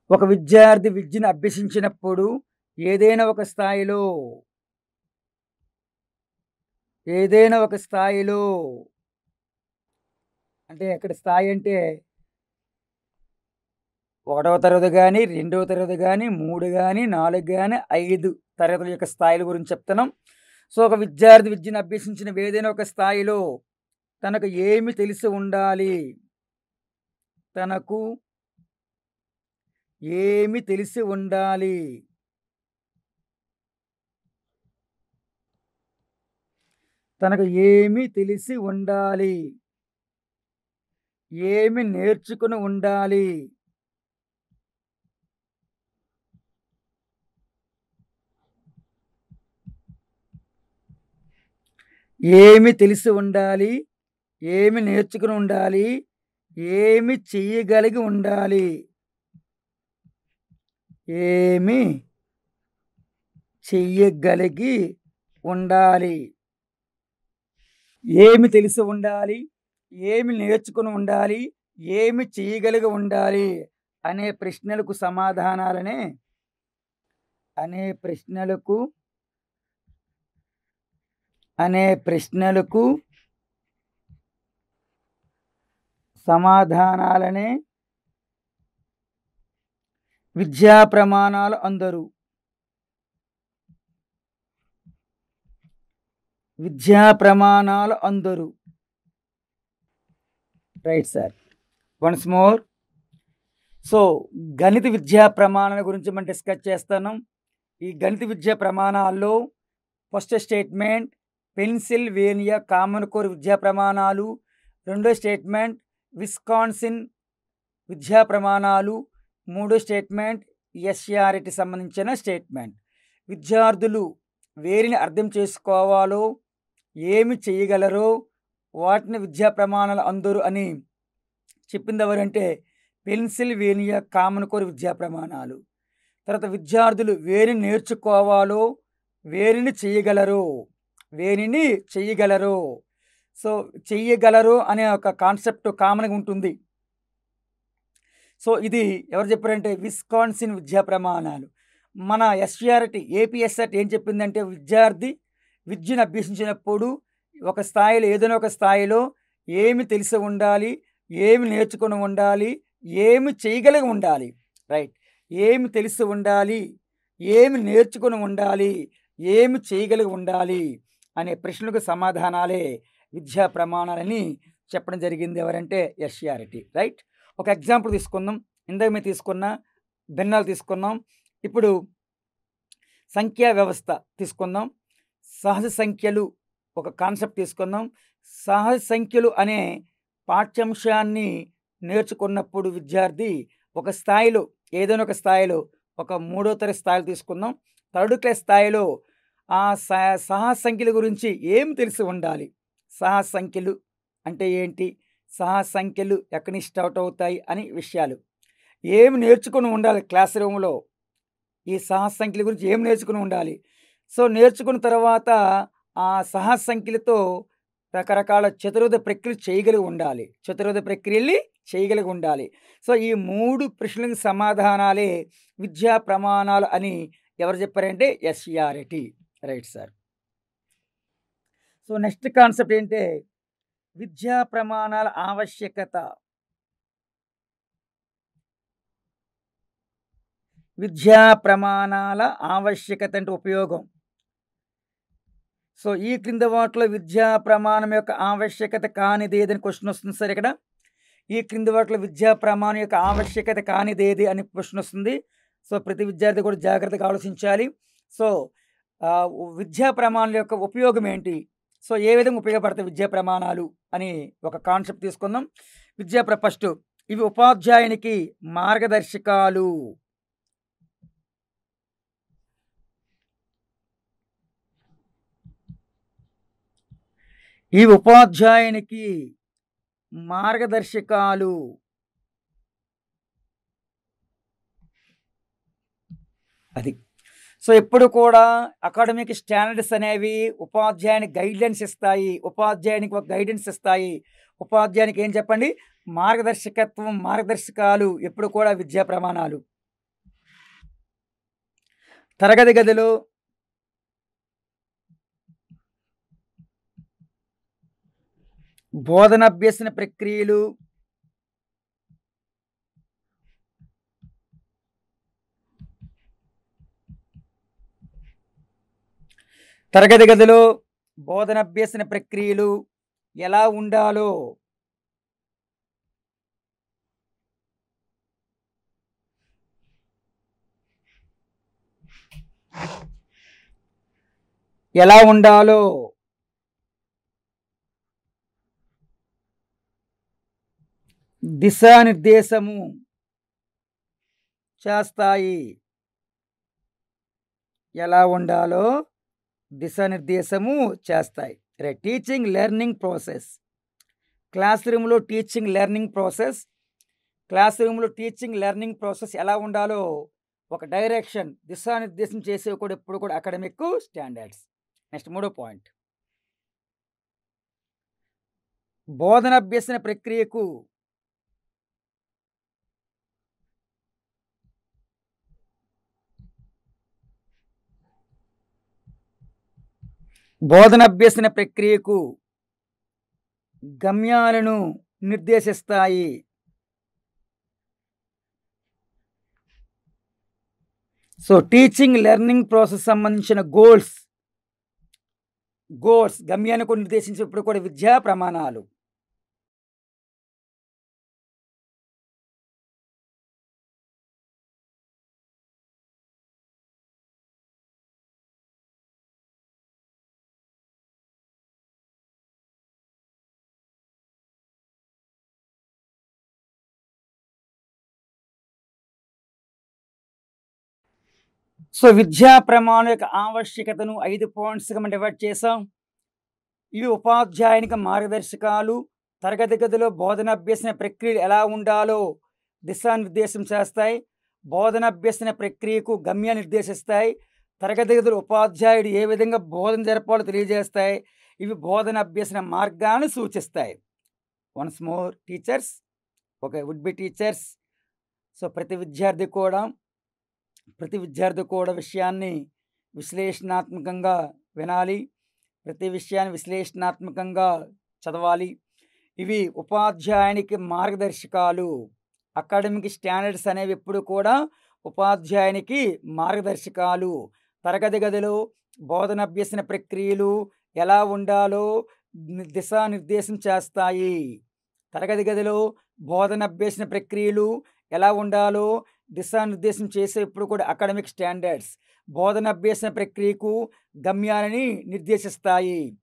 ఒక విద్యార్థి విద్యను అభ్యసించినప్పుడు ఏదైనా ఒక స్థాయిలో ఏదైనా ఒక స్థాయిలో అంటే ఇక్కడ స్థాయి అంటే ఒకటవ తరగతి కానీ రెండవ తరగతి కానీ మూడు కానీ నాలుగు కానీ ఐదు తరగతుల యొక్క స్థాయిల గురించి చెప్తున్నాం. సో ఒక విద్యార్థి విద్యను అభ్యసించిన ఏదైనా ఒక స్థాయిలో తనకు ఏమి తెలిసి ఉండాలి? తనకు ఏమి తెలిసి ఉండాలి? తనకు ఏమి తెలిసి ఉండాలి? ఏమి నేర్చుకుని ఉండాలి? ఏమి తెలిసి ఉండాలి? ఏమి నేర్చుకుని ఉండాలి? ఏమి చెయ్యగలిగి ఉండాలి? ఏమి చెయ్యగలిగి ఉండాలి? ఏమి తెలిసి ఉండాలి? ఏమి నేర్చుకుని ఉండాలి? ఏమి చేయగలిగి ఉండాలి? అనే ప్రశ్నలకు సమాధానాలనే అనే ప్రశ్నలకు అనే ప్రశ్నలకు సమాధానాలనే విద్యా ప్రమాణాలు అందరు. విద్యా ప్రమాణాలు అందరు. Right sir. Once more. So గణిత విద్యా ప్రమాణాల గురించి మనం డిస్కస్ చేస్తాను ఈ గణిత విద్యా ప్రమాణాల్లో first statement Pennsylvania common core విద్యా ప్రమాణాలు రెండో స్టేట్మెంట్ విస్కాన్సిన్ విద్యా ప్రమాణాలు మూడో స్టేట్మెంట్ ఎస్ఆర్కి సంబంధించిన స్టేట్మెంట్. విద్యార్థులు వేరిని అర్థం చేసుకోవాలో ఏమి చేయగలరో వాటిని విద్యా ప్రమాణాలు అందరు అని చెప్పింది ఎవరంటే పెన్సిల్వేనియా కామన్ కోర్ విద్యా ప్రమాణాలు. తర్వాత విద్యార్థులు వేరిని నేర్చుకోవాలో వేరిని చేయగలరు. వేనిని చేయగలరు సో చెయ్యగలరు అనే ఒక కాన్సెప్ట్ కామన్గా ఉంటుంది. సో ఇది ఎవరు చెప్పారంటే విస్కాన్సిన్ విద్యా ప్రమాణాలు. మన ఎస్ఆర్టీ ఏపీఎస్ఆర్టీ ఏం చెప్పిందంటే విద్యార్థి విద్యను అభ్యసించినప్పుడు ఒక స్థాయిలో ఏదైనా ఒక స్థాయిలో ఏమి తెలిసి ఉండాలి ఏమి నేర్చుకుని ఉండాలి ఏమి చేయగలిగి ఉండాలి రైట్ ఏమి తెలిసి ఉండాలి ఏమి నేర్చుకుని ఉండాలి ఏమి చేయగలిగి ఉండాలి అనే ప్రశ్నలకు సమాధానాలే విద్యా ప్రమాణాలని చెప్పడం జరిగింది ఎవరంటే ఎస్ఆర్టీ రైట్? ఒక ఎగ్జాంపుల్ తీసుకుందాం. ఇందాక మేము తీసుకున్న భిన్నాలు తీసుకున్నాం. ఇప్పుడు సంఖ్యా వ్యవస్థ తీసుకుందాం. సహజ సంఖ్యలు ఒక కాన్సెప్ట్ తీసుకుందాం. సహజ సంఖ్యలు అనే పాఠ్యాంశాన్ని నేర్చుకున్నప్పుడు విద్యార్థి ఒక స్థాయిలో ఏదైనా ఒక స్థాయిలో ఒక మూడో తరగతి స్థాయిలో తీసుకుందాం. థర్డ్ క్లాస్ స్థాయిలో ఆ స- సంఖ్యల గురించి ఏం తెలిసి ఉండాలి? సహజ సంఖ్యలు అంటే ఏంటి? సహజ సంఖ్యలు ఎక్కడి నుంచి స్టార్ట్ అవుతాయి అని విషయాలు. ఏమి నేర్చుకుని ఉండాలి క్లాస్ రూమ్లో? ఈ సహజ సంఖ్యల గురించి ఏం నేర్చుకుని ఉండాలి? సో నేర్చుకున్న తర్వాత ఆ సహసంఖ్యలతో రకరకాల చతుర్విధ ప్రక్రియలు చేయగలిగి ఉండాలి. చతుర్విధ ప్రక్రియల్ని చేయగలిగి ఉండాలి. సో ఈ మూడు ప్రశ్నలకు సమాధానాలే విద్యా ప్రమాణాలు అని ఎవరు చెప్పారంటే SERT right sir. So next concept ఏంటంటే విద్యా ప్రమాణాల ఆవశ్యకత. విద్యా ప్రమాణాల ఆవశ్యకత అంటే ఉపయోగం. సో ఈ క్రింద వాటిలో విద్యా ప్రమాణం యొక్క ఆవశ్యకత కానిది ఏదని క్వశ్చన్ వస్తుంది సార్ ఇక్కడ? ఈ క్రింది వాటిలో విద్యా ప్రమాణం యొక్క ఆవశ్యకత కానిది ఏది అని క్వశ్చన్ వస్తుంది. సో ప్రతి విద్యార్థి కూడా జాగ్రత్తగా ఆలోచించాలి. సో విద్యా ప్రమాణాల యొక్క ఉపయోగం ఏంటి? సో ఏ విధంగా ఉపయోగపడతాయి విద్యా ప్రమాణాలు అని ఒక కాన్సెప్ట్ తీసుకుందాం. విద్యా ప్రపస్టు ఫస్ట్ ఇవి ఉపాధ్యాయునికి మార్గదర్శకాలు. ఈ ఉపాధ్యాయునికి మార్గదర్శకాలు. అది సో ఎప్పుడు కూడా అకాడమిక్ స్టాండర్డ్స్ అనేవి ఉపాధ్యాయునికి గైడ్లైన్స్ ఇస్తాయి. ఉపాధ్యాయునికి ఒక గైడెన్స్ ఇస్తాయి. ఉపాధ్యాయునికి ఏం చెప్పండి? మార్గదర్శకత్వం మార్గదర్శకాలు ఎప్పుడు కూడా విద్యా ప్రమాణాలు. తరగతి గదిలో బోధనాభ్యసన ప్రక్రియలు తరగతి గదిలో బోధనాభ్యసన ప్రక్రియలు ఎలా ఉండాలో ఎలా ఉండాలో దిశానిర్దేశము చేస్తాయి. ఎలా ఉండాలో దిశానిర్దేశము చేస్తాయి. Right teaching learning process class రూమ్లో టీచింగ్ లెర్నింగ్ ప్రాసెస్ క్లాస్ రూమ్లో టీచింగ్ లెర్నింగ్ ప్రాసెస్ ఎలా ఉండాలో ఒక డైరెక్షన్ దిశానిర్దేశం చేసేవి కూడా ఎప్పుడు కూడా అకాడమిక్ స్టాండర్డ్స్ నెక్స్ట్ మూడో పాయింట్ బోధన అభ్యసన ప్రక్రియకు బోధన అభ్యసన ప్రక్రియకు గమ్యాలను నిర్దేశిస్తాయి. సో టీచింగ్ లెర్నింగ్ ప్రాసెస్ సంబంధించిన గోల్స్ గోల్స్ గమ్యానికి నిర్దేశించినప్పుడు కూడా విద్యా ప్రమాణాలు. సో విద్యా ప్రమాణం యొక్క ఆవశ్యకతను ఐదు పాయింట్స్గా మనం డివైడ్ చేసాం ఇవి ఉపాధ్యాయునికి మార్గదర్శకాలు తరగతి గదిలో బోధనాభ్యసన ప్రక్రియలు ఎలా ఉండాలో దిశానిర్దేశం చేస్తాయి. బోధనాభ్యసన ప్రక్రియకు గమ్య నిర్దేశిస్తాయి. తరగతి గదులు ఉపాధ్యాయుడు ఏ విధంగా బోధన జరపాలో తెలియజేస్తాయి. ఇవి బోధన అభ్యసన మార్గాన్ని సూచిస్తాయి. వన్స్ మోర్ టీచర్స్ ఒక వుడ్ బి టీచర్స్ సో ప్రతి విద్యార్థి కూడా ప్రతి విద్యార్థి కూడా విషయాన్ని విశ్లేషణాత్మకంగా వినాలి. ప్రతి విషయాన్ని విశ్లేషణాత్మకంగా చదవాలి. ఇవి ఉపాధ్యాయునికి మార్గదర్శకాలు. అకాడమిక్ స్టాండర్డ్స్ అనేవి ఎప్పుడు కూడా ఉపాధ్యాయునికి మార్గదర్శకాలు. తరగతి గదిలో బోధన అభ్యసన ప్రక్రియలు ఎలా ఉండాలో దిశానిర్దేశం చేస్తాయి. తరగతి గదిలో బోధన అభ్యసన ప్రక్రియలు ఎలా ఉండాలో దిశానిర్దేశం చేసేప్పుడు కూడా అకాడమిక్ స్టాండర్డ్స్ బోధన అభ్యసన ప్రక్రియకు గమ్యాలని నిర్దేశిస్తాయి.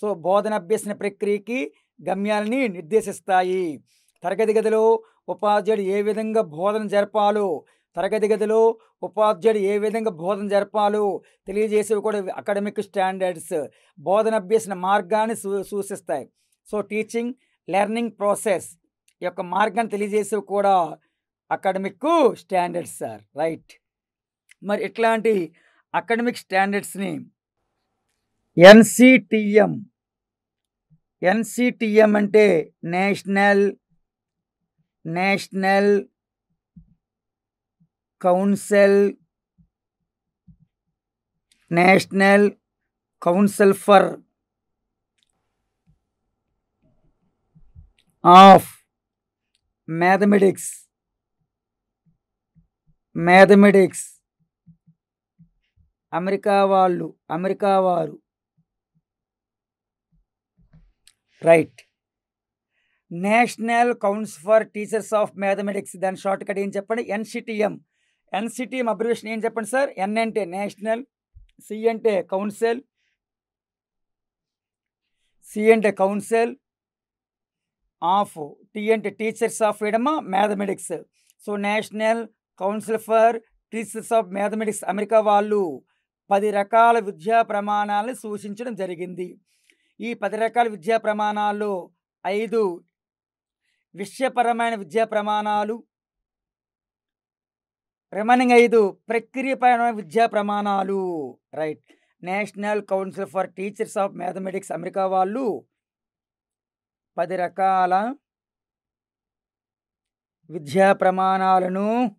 సో బోధన అభ్యసన ప్రక్రియకి గమ్యాలని నిర్దేశిస్తాయి. తరగతి గదిలో ఉపాధ్యాయుడు ఏ విధంగా బోధన జరపాలో తరగతి గదిలో ఉపాధ్యాయుడు ఏ విధంగా బోధన జరపాలో తెలియజేసేవి కూడా అకాడమిక్ స్టాండర్డ్స్. బోధన అభ్యసన మార్గాన్ని సూ సూచిస్తాయి. సో టీచింగ్ లెర్నింగ్ ప్రాసెస్ యొక్క మార్గాన్ని తెలియజేసేవి కూడా అకాడమిక్ స్టాండర్డ్స్ సార్ రైట్. మరి ఇట్లాంటి అకాడమిక్ స్టాండర్డ్స్ని ఎన్సిటిఎం ఎన్సిటిఎం అంటే national national council national council for of mathematics. Mathematics. America వాళ్ళు అమెరికా వారు. Right. National council for teachers of mathematics. దాని షార్ట్ కట్ ఏం చెప్పండి? ఎన్సిటిఎం. ఎన్సిటిఎం అబ్రివేషన్ ఏం చెప్పండి సార్? ఎన్ అంటే నేషనల్ సి అంటే కౌన్సిల్ సి అంటే కౌన్సిల్ ఆఫ్ టీ అంటే టీచర్స్ ఆఫ్ ఎడమ mathematics. So national council for teachers of mathematics America వాళ్ళు పది రకాల విద్యా ప్రమాణాలను సూచించడం జరిగింది. ఈ పది రకాల విద్యా ప్రమాణాల్లో ఐదు విషయపరమైన విద్యా ప్రమాణాలు రిమైనింగ్ ఐదు ప్రక్రియపరమైన విద్యా ప్రమాణాలు. Right. National council for teachers of mathematics America వాళ్ళు పది రకాల విద్యా ప్రమాణాలను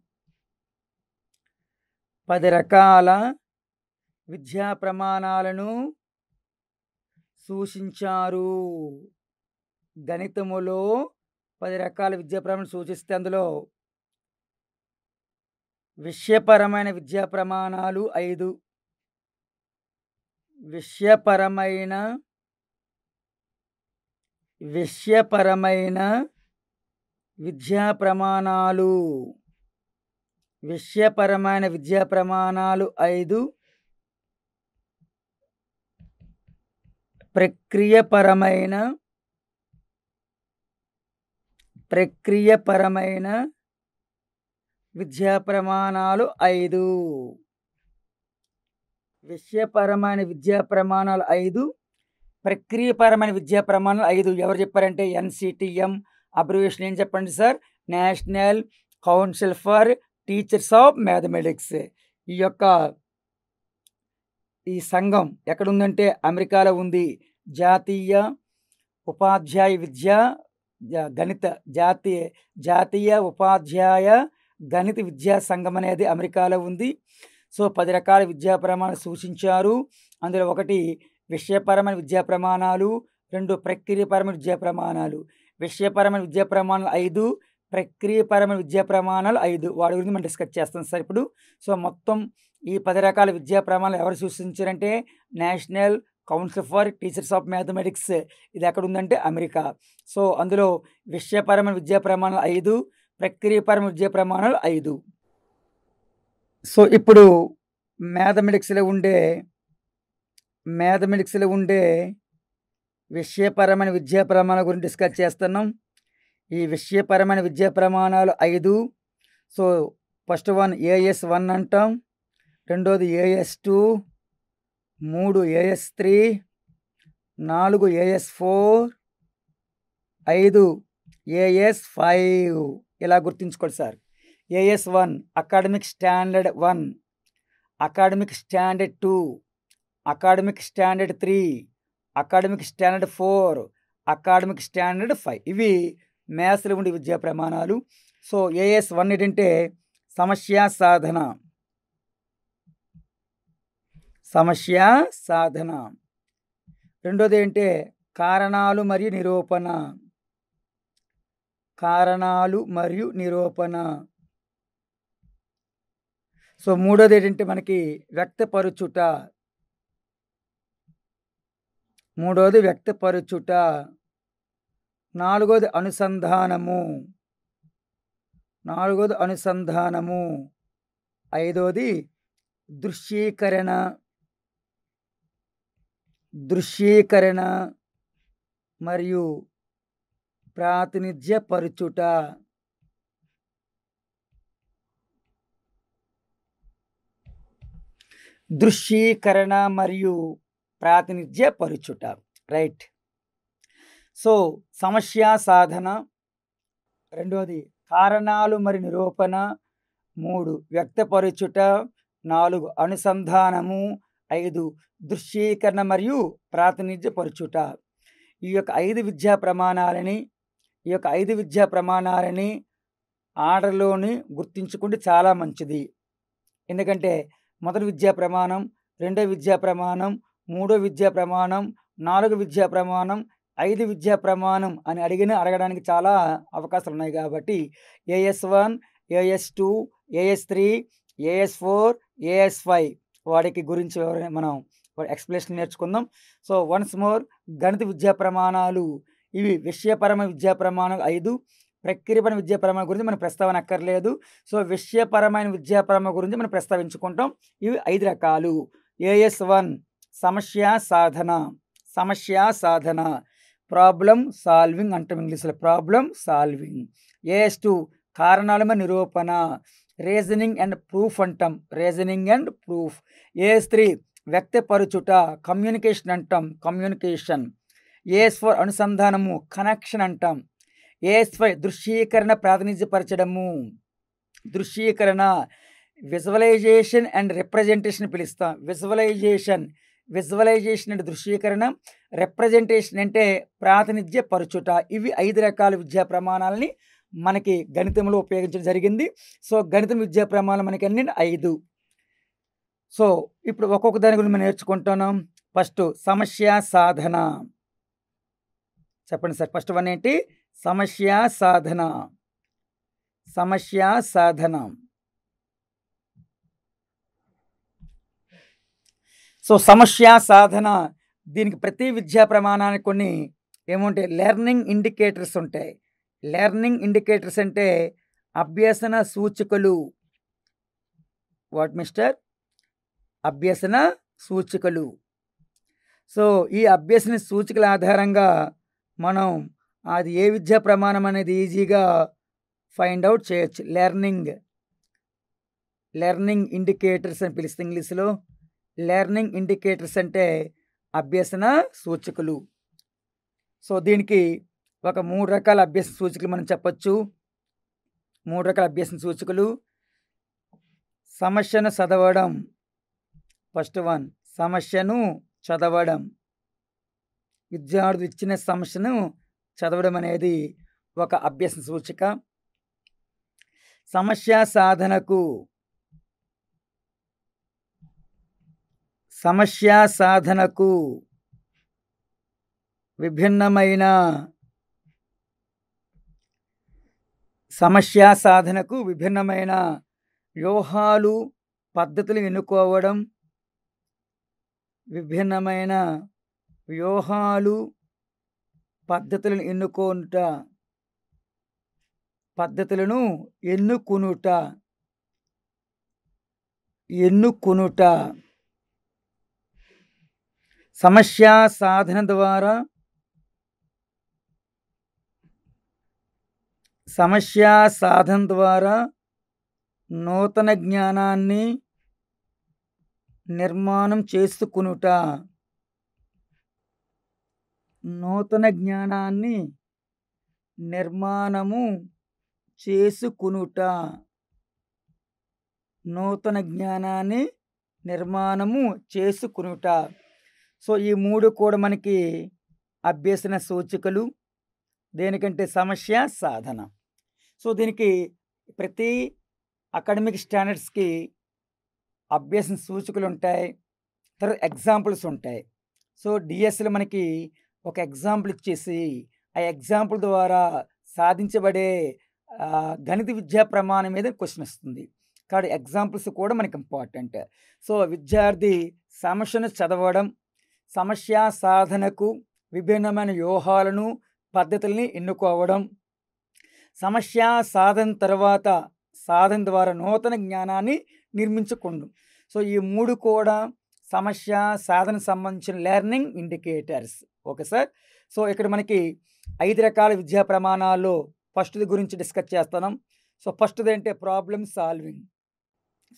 పది రకాల విద్యా ప్రమాణాలను సూచించారు. గణితములో పది రకాల విద్యా ప్రమాణాలు సూచిస్తే అందులో విషయపరమైన విద్యా ప్రమాణాలు ఐదు. విషయపరమైన విషయపరమైన విద్యా ప్రమాణాలు విషయపరమైన విద్యా ప్రమాణాలు ఐదు. ప్రక్రియపరమైన ప్రక్రియపరమైన విద్యా ప్రమాణాలు ఐదు. విషయపరమైన విద్యా ప్రమాణాలు ఐదు. ప్రక్రియపరమైన విద్యా ప్రమాణాలు ఐదు. ఎవరు చెప్పారంటే ఎన్సిటిఎం అబ్రివేషన్ ఏం చెప్పండి sir? National council for teachers of mathematics ఈ యొక్క ఈ సంఘం ఎక్కడుందంటే అమెరికాలో ఉంది. జాతీయ ఉపాధ్యాయ విద్య గణిత జాతీయ జాతీయ ఉపాధ్యాయ గణిత విద్యా సంఘం అనేది అమెరికాలో ఉంది. సో పది రకాల విద్యా ప్రమాణాలు సూచించారు. అందులో ఒకటి విషయపరమైన విద్యా ప్రమాణాలు రెండు ప్రక్రియపరమైన విద్యా ప్రమాణాలు. విషయపరమైన విద్యా ప్రమాణాలు ఐదు ప్రక్రియపరమైన విద్యా ప్రమాణాలు ఐదు. వాటి గురించి మనం డిస్కస్ చేస్తాం సార్ ఇప్పుడు. సో మొత్తం ఈ పది రకాల విద్యా ప్రమాణాలు ఎవరు సూచించారంటే national council for teachers of mathematics. ఇది ఎక్కడ ఉందంటే అమెరికా. సో అందులో విషయపరమైన విద్యా ప్రమాణాలు ఐదు ప్రక్రియపరమైన విద్యా ప్రమాణాలు ఐదు. సో ఇప్పుడు మ్యాథమెటిక్స్లో ఉండే మ్యాథమెటిక్స్లో ఉండే విషయపరమైన విద్యా ప్రమాణాల గురించి డిస్కస్ చేస్తున్నాం. ఈ విషయపరమైన విద్యా ప్రమాణాలు ఐదు. So first one AS one అంటాం. రెండోది ఏఎస్ టూ. మూడు ఏఎస్ త్రీ. నాలుగు ఏఎస్ ఫోర్. ఐదు ఏఎస్ ఫైవ్. ఇలా గుర్తుంచుకోండి sir. AS one academic standard one. Academic standard two. Academic standard three. Academic standard four. Academic standard five. ఇవి మ్యాథ్స్లో ఉండే విద్యా ప్రమాణాలు. సో ఏఎస్ వన్ ఏంటంటే సమస్య సాధన. సమస్య సాధన. రెండోది ఏంటంటే కారణాలు మరియు నిరూపణ. కారణాలు మరియు నిరూపణ. సో మూడోది ఏంటంటే మనకి వ్యక్తపరుచుట. మూడోది వ్యక్తపరుచుట. నాలుగోది అనుసంధానము. నాలుగోది అనుసంధానము. ఐదోది దృశ్యీకరణ. దృశ్యీకరణ మరియు ప్రాతినిధ్యపరుచుట. దృశ్యీకరణ మరియు ప్రాతినిధ్యపరుచుట. రైట్. సో సమస్య సాధన. రెండవది కారణాలు మరి నిరూపణ. మూడు వ్యక్తపరచుట. నాలుగు అనుసంధానము. ఐదు దృశ్యీకరణ మరియు ప్రాతినిధ్యపరచుట. ఈ యొక్క ఐదు విద్యా ప్రమాణాలని ఈ యొక్క ఐదు విద్యా ప్రమాణాలని ఆర్డర్లోని గుర్తించుకుంటే చాలా మంచిది. ఎందుకంటే మొదటి విద్యా ప్రమాణం రెండో విద్యా ప్రమాణం మూడో విద్యా ప్రమాణం నాలుగు విద్యా ప్రమాణం ఐదు విద్యా ప్రమాణం అని అడిగిన అడగడానికి చాలా అవకాశాలు ఉన్నాయి కాబట్టి AS one AS two AS three AS four AS five వాటికి గురించి వివరణ మనం ఎక్స్ప్లెనేషన్ నేర్చుకుందాం. సో వన్స్ మోర్ గణిత విద్యా ప్రమాణాలు ఇవి విషయపరమ విద్యా ప్రమాణాలు ఐదు ప్రక్రియపరమైన విద్యా ప్రమాణం గురించి మనం ప్రస్తావన అక్కర్లేదు. సో విషయపరమైన విద్యా ప్రమాణం గురించి మనం ప్రస్తావించుకుంటాం. ఇవి ఐదు రకాలు. ఏఎస్ వన్ సమస్య సాధన సమస్య సాధన. ప్రాబ్లం సాల్వింగ్ అంటాం ఇంగ్లీష్లో. Problem solving. ఏఎస్ టూ కారణాలమ నిరూపణ రీజనింగ్ అండ్ ప్రూఫ్ అంటాం. Reasoning and proof. AS three వ్యక్తపరుచుట communication అంటాం. కమ్యూనికేషన్. ఏఎస్ ఫోర్ అనుసంధానము కనెక్షన్ అంటాం. ఏఎస్ ఫైవ్ దృశ్యీకరణ ప్రాతినిధ్యపరచడము. దృశ్యీకరణ విజువలైజేషన్ అండ్ రిప్రజెంటేషన్ పిలుస్తాం. విజువలైజేషన్. విజువలైజేషన్ అంటే దృశ్యీకరణ రిప్రజెంటేషన్ అంటే ప్రాతినిధ్య పరచుట. ఇవి ఐదు రకాల విద్యా ప్రమాణాలని మనకి గణితంలో ఉపయోగించడం జరిగింది. సో గణితం విద్యా ప్రమాణం మనకి అన్ని ఐదు. సో ఇప్పుడు ఒక్కొక్క దాని గురించి మనం నేర్చుకుంటున్నాం. ఫస్ట్ సమస్య సాధన. చెప్పండి సార్ ఫస్ట్ వన్ ఏంటి? సమస్య సాధన. సమస్య సాధన. సో సమస్య సాధన దీనికి ప్రతి విద్యా ప్రమాణానికి కొన్ని ఏముంటాయి? లెర్నింగ్ ఇండికేటర్స్ ఉంటాయి. లెర్నింగ్ ఇండికేటర్స్ అంటే అభ్యసన సూచికలు. What mister? అభ్యసన సూచికలు. సో ఈ అభ్యసన సూచికల ఆధారంగా మనం అది ఏ విద్యా ప్రమాణం అనేది ఈజీగా ఫైండ్ అవుట్ చేయొచ్చు. లెర్నింగ్. లెర్నింగ్ ఇండికేటర్స్ అని పిలుస్తుంది ఇంగ్లీష్లో. లెర్నింగ్ ఇండికేటర్స్ అంటే అభ్యసన సూచికలు. సో దీనికి ఒక మూడు రకాల అభ్యసన సూచికలు మనం చెప్పచ్చు. మూడు రకాల అభ్యసన సూచికలు. సమస్యను చదవడం. ఫస్ట్ వన్ సమస్యను చదవడం. విద్యార్థులు ఇచ్చిన సమస్యను చదవడం అనేది ఒక అభ్యసన సూచిక. సమస్య సాధనకు సమస్య సాధనకు విభిన్నమైన సమస్య సాధనకు విభిన్నమైన వ్యూహాలు పద్ధతులు ఎన్నుకోవడం విభిన్నమైన వ్యూహాలు పద్ధతులను ఎన్నుకోనుట పద్ధతులను ఎన్నుకునుట ఎన్నుకునుట. సమస్య సాధన ద్వారా సమస్య సాధన ద్వారా నూతన జ్ఞానాన్ని నిర్మాణం చేసుకునుట. నూతన జ్ఞానాన్ని నిర్మాణము చేసుకునుట. నూతన జ్ఞానాన్ని నిర్మాణము చేసుకునుట. సో ఈ మూడు కూడా మనకి అభ్యసన సూచికలు. దేనికంటే సమస్య సాధన. సో దీనికి ప్రతి అకాడమిక్ స్టాండర్డ్స్కి అభ్యసన సూచికలు ఉంటాయి. తర్వాత ఎగ్జాంపుల్స్ ఉంటాయి. సో డిఎస్లో మనకి ఒక ఎగ్జాంపుల్ ఇచ్చేసి ఆ ఎగ్జాంపుల్ ద్వారా సాధించబడే గణిత విద్యా ప్రమాణం మీద క్వశ్చన్ వస్తుంది. కాబట్టి ఎగ్జాంపుల్స్ కూడా మనకి ఇంపార్టెంట్. సో విద్యార్థి సమస్యను చదవడం సమస్య సాధనకు విభిన్నమైన వ్యూహాలను పద్ధతుల్ని ఎన్నుకోవడం. సమస్య సాధన తర్వాత సాధన ద్వారా నూతన జ్ఞానాన్ని నిర్మించుకుండు. సో ఈ మూడు కూడా సమస్య సాధన సంబంధించిన learning indicators. Okay sir? So ఇక్కడ మనకి ఐదు రకాల విద్యా ప్రమాణాల్లో ఫస్ట్ది గురించి డిస్కస్ చేస్తున్నాం. సో ఫస్ట్ది అంటే ప్రాబ్లమ్ సాల్వింగ్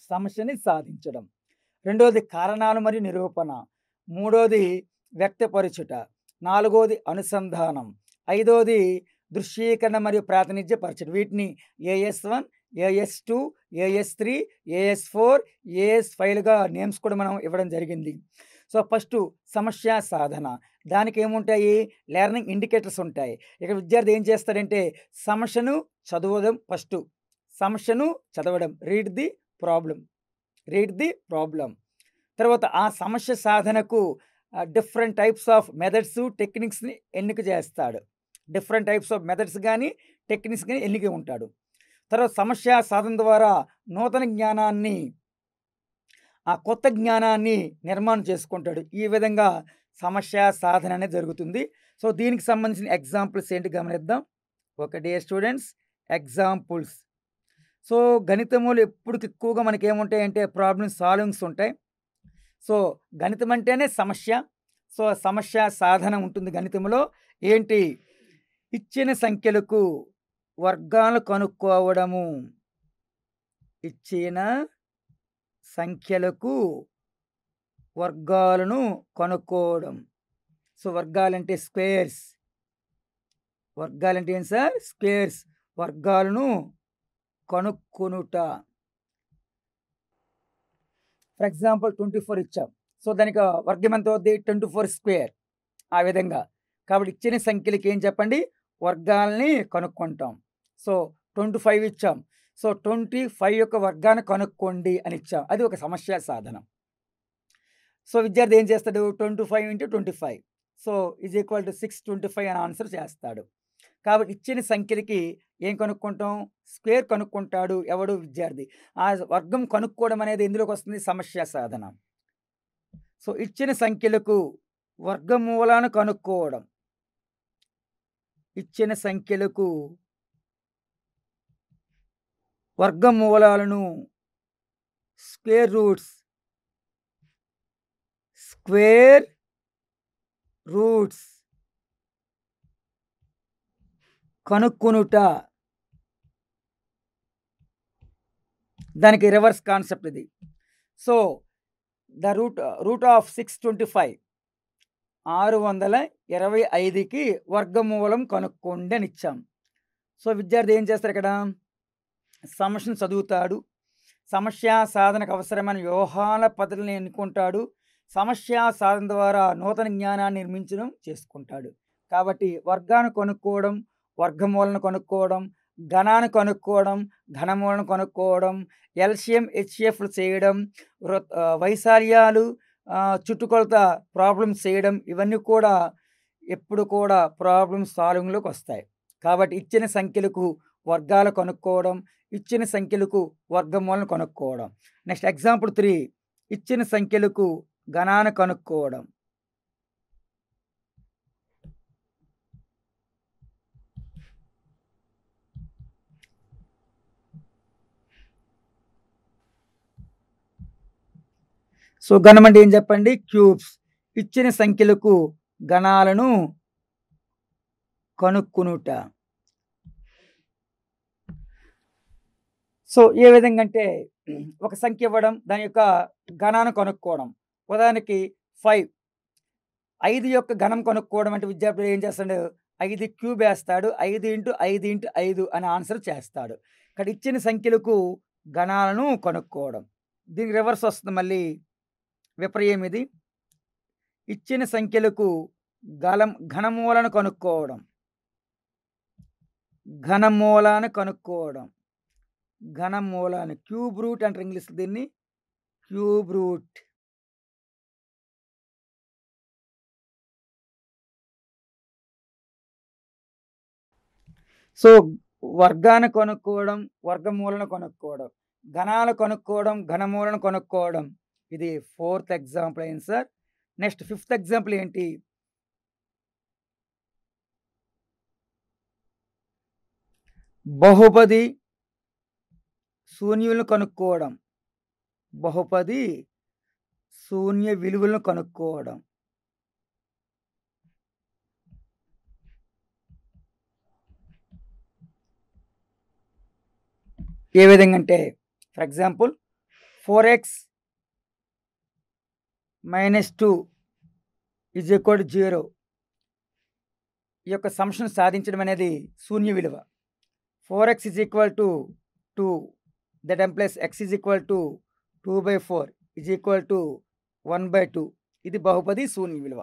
సమస్యని సాధించడం. రెండవది కారణాలు మరియు నిరూపణ. మూడోది వ్యక్తపరచుట. నాలుగోది అనుసంధానం. ఐదోది దృశ్యీకరణ మరియు ప్రాతినిధ్యపరచడం వీటిని AS one AS two AS three AS four AS ఫైవ్గా names కూడా మనం ఇవ్వడం జరిగింది. సో ఫస్ట్ సమస్య సాధన. దానికి ఏముంటాయి? లెర్నింగ్ ఇండికేటర్స్ ఉంటాయి. ఇక విద్యార్థి ఏం చేస్తాడంటే సమస్యను చదవడం ఫస్ట్. సమస్యను చదవడం. Read the problem read the problem తర్వాత ఆ సమస్య సాధనకు డిఫరెంట్ టైప్స్ ఆఫ్ మెథడ్స్ టెక్నిక్స్ని ఎన్నిక చేస్తాడు. డిఫరెంట్ టైప్స్ ఆఫ్ మెథడ్స్ కానీ టెక్నిక్స్ కానీ ఎన్నిక ఉంటాడు. తర్వాత సమస్య సాధన ద్వారా నూతన జ్ఞానాన్ని ఆ కొత్త జ్ఞానాన్ని నిర్మాణం చేసుకుంటాడు. ఈ విధంగా సమస్య సాధన అనేది జరుగుతుంది. సో దీనికి సంబంధించిన ఎగ్జాంపుల్స్ ఏంటి గమనిద్దాం. ఒకటి స్టూడెంట్స్ ఎగ్జాంపుల్స్ సో గణితములు ఎప్పుడు ఎక్కువగా మనకి ఏముంటాయంటే ప్రాబ్లమ్ సాల్వింగ్స్ ఉంటాయి. సో గణితం అంటేనే సమస్య. సో సమస్య సాధన ఉంటుంది గణితంలో ఏంటి? ఇచ్చిన సంఖ్యలకు వర్గాలు కనుక్కోవడము. ఇచ్చిన సంఖ్యలకు వర్గాలను కనుక్కోవడం. So వర్గాలంటే squares. వర్గాలంటే ఏంటి సార్? స్క్వేర్స్. వర్గాలను కనుక్కొనుట. ఫర్ ఎగ్జాంపుల్ ట్వంటీ ఫోర్ ఇచ్చాం. సో దానికి వర్గం ఎంత అవుద్ది ట్వంటీ ఫోర్ స్క్వేర్ ఆ విధంగా. కాబట్టి ఇచ్చిన సంఖ్యలకి ఏం చెప్పండి? వర్గాల్ని కనుక్కుంటాం. సో ట్వంటీ ఫైవ్ ఇచ్చాం. సో ట్వంటీ ఫైవ్ యొక్క వర్గాన్ని కనుక్కోండి అని ఇచ్చాం. అది ఒక సమస్య సాధనం. సో విద్యార్థి ఏం చేస్తాడు? Twenty five into twenty five so is equal to six twenty five అని ఆన్సర్ చేస్తాడు. కాబట్టి ఇచ్చిన సంఖ్యలకి ఏం కనుక్కుంటాం? స్క్వేర్ కనుక్కుంటాడు ఎవడు విద్యార్థి. ఆ వర్గం కనుక్కోవడం అనేది ఎందులోకి వస్తుంది? సమస్య సాధన. సో ఇచ్చిన సంఖ్యలకు వర్గమూలాన్ని కనుక్కోవడం. ఇచ్చిన సంఖ్యలకు వర్గమూలాలను స్క్వేర్ రూట్స్ స్క్వేర్ రూట్స్ కనుక్కునుట. దానికి రివర్స్ కాన్సెప్ట్ ఇది. So the root root of six twenty five. ఆరు వందల ఇరవై ఐదుకి వర్గమూలం కనుక్కోండి అని ఇచ్చాం సో విద్యార్థి ఏం చేస్తారు ఇక్కడ? సమస్యను చదువుతాడు. సమస్య సాధనకు అవసరమైన వ్యూహాల పద్ధతులను ఎన్నుకుంటాడు. సమస్య సాధన ద్వారా నూతన జ్ఞానాన్ని నిర్మించడం చేసుకుంటాడు. కాబట్టి వర్గాన్ని కొనుక్కోవడం వర్గమూలను కొనుక్కోవడం ఘనాన్ని కొనుక్కోవడం ఘనమూలను కొనుక్కోవడం ఎల్సిఎం హెచ్ఎఫ్లు చేయడం వృ- వైశాల్యాలు చుట్టుకొలత ప్రాబ్లమ్స్ చేయడం ఇవన్నీ కూడా ఎప్పుడు కూడా ప్రాబ్లమ్ సాల్వింగ్లోకి వస్తాయి. కాబట్టి ఇచ్చిన సంఖ్యలకు వర్గాలు కనుక్కోవడం ఇచ్చిన సంఖ్యలకు వర్గమూలను కనుక్కోవడం. నెక్స్ట్ ఎగ్జాంపుల్ త్రీ ఇచ్చిన సంఖ్యలకు గణాన్ని కనుక్కోవడం. సో ఘనం అంటే ఏం చెప్పండి? క్యూబ్స్. ఇచ్చిన సంఖ్యలకు గణాలను కనుక్కునుట. సో ఏ విధంగా అంటే ఒక సంఖ్య ఇవ్వడం దాని యొక్క గణాన్ని కనుక్కోవడం. ఉదాహరణకి ఫైవ్. ఐదు యొక్క గణం కనుక్కోవడం అంటే విద్యార్థులు ఏం చేస్తాడు? ఐదు క్యూబ్ వేస్తాడు. ఐదు ఇంటూ ఐదు ఇంటూ ఐదు అని ఆన్సర్ చేస్తాడు. ఇక్కడ ఇచ్చిన సంఖ్యలకు గణాలను కనుక్కోవడం. దీనికి రివర్స్ వస్తుంది మళ్ళీ. విపర్యం ఇది. ఇచ్చిన సంఖ్యలకు గలం ఘనమూలను కనుక్కోవడం. ఘనమూలాన్ని కనుక్కోవడం. ఘనమూలాన్ని క్యూబ్ రూట్ అంటారు ఇంగ్లీష్ దీన్ని. Cube root. సో వర్గాన్ని కొనుక్కోవడం వర్గమూలను కొనుక్కోవడం. ఘనాలు కొనుక్కోవడం ఘనమూలను కొనుక్కోవడం. ఇది ఫోర్త్ ఎగ్జాంపుల్ అయింది సార్. నెక్స్ట్ ఫిఫ్త్ ఎగ్జాంపుల్ ఏంటి? బహుపది శూన్యులను కనుక్కోవడం. బహుపది శూన్య విలువలను కనుక్కోవడం. ఏ విధంగా అంటే for example four x minus two is equal zero ఈ యొక్క సంశను సాధించడం అనేది శూన్య విలువ. Four x is equal to two that implies x is equal to two by four is equal to one by two ఇది బహుపది శూన్య విలువ.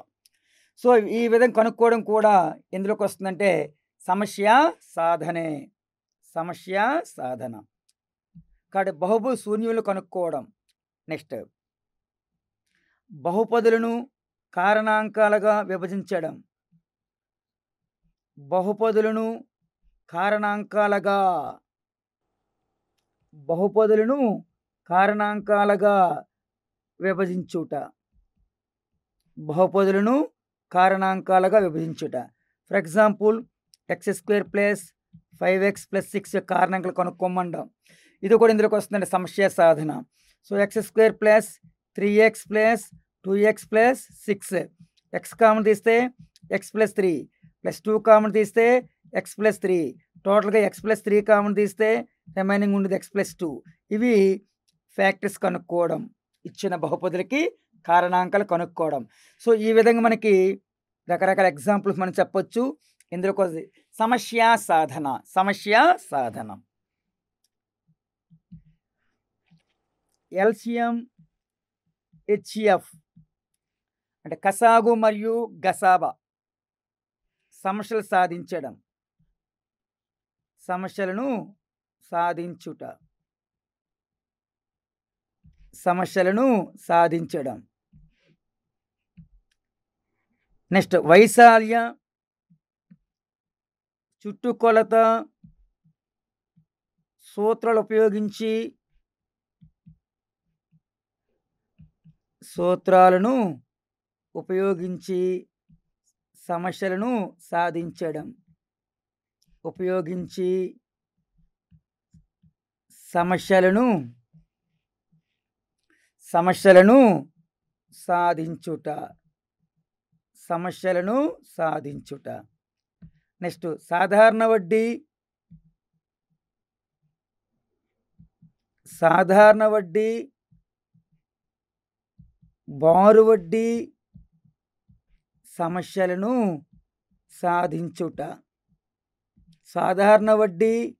సో ఈ విధంగా కనుక్కోవడం కూడా ఎందులోకి వస్తుందంటే సమస్య సాధనే. సమస్య సాధన. కాబట్టి బహుబు శూన్యులు కనుక్కోవడం. నెక్స్ట్ బహుపదులను కారణాంకాలుగా విభజించడం. బహుపదులను కారణాంకాలుగా బహుపదులను కారణాంకాలుగా విభజించుట. బహుపదులను కారణాంకాలుగా విభజించుట. For example x square plus five x plus six కారణాంకాలు కనుక్కోమండం. ఇది కూడా ఇందులోకి వస్తుందండి సమస్య సాధన. So x square plus three x plus two x plus six. X common తీస్తే x plus three plus two common తీస్తే ఎక్స్ ప్లస్ త్రీ. టోటల్గా x plus three common తీస్తే రిమైనింగ్ ఉండేది ఎక్స్ ప్లస్ టూ. ఇవి ఫ్యాక్టర్స్ కనుక్కోవడం ఇచ్చిన బహుపదులకి కారణాంకాలు కనుక్కోవడం. So ఈ విధంగా మనకి రకరకాల ఎగ్జాంపుల్స్ మనం చెప్పొచ్చు. ఇందులో కొద్ది సమస్య సాధన సమస్య సాధన. ఎల్సిఎం హెచ్ఎఫ్ అంటే కసాగు మరియు గసాబా. సమస్యలు సాధించడం. సమస్యలను సాధించుట. సమస్యలను సాధించడం. నెక్స్ట్ వైశాల్య. చుట్టుకొలత. సూత్రాలు ఉపయోగించి సూత్రాలను ఉపయోగించి సమస్యలను సాధించడం. ఉపయోగించి సమస్యలను సమస్యలను సాధించుట. సమస్యలను సాధించుట. నెక్స్ట్ సాధారణ వడ్డీ. సాధారణ వడ్డీ బారు వడ్డీ సమస్యలను సాధించుట. సాధారణ వడ్డీ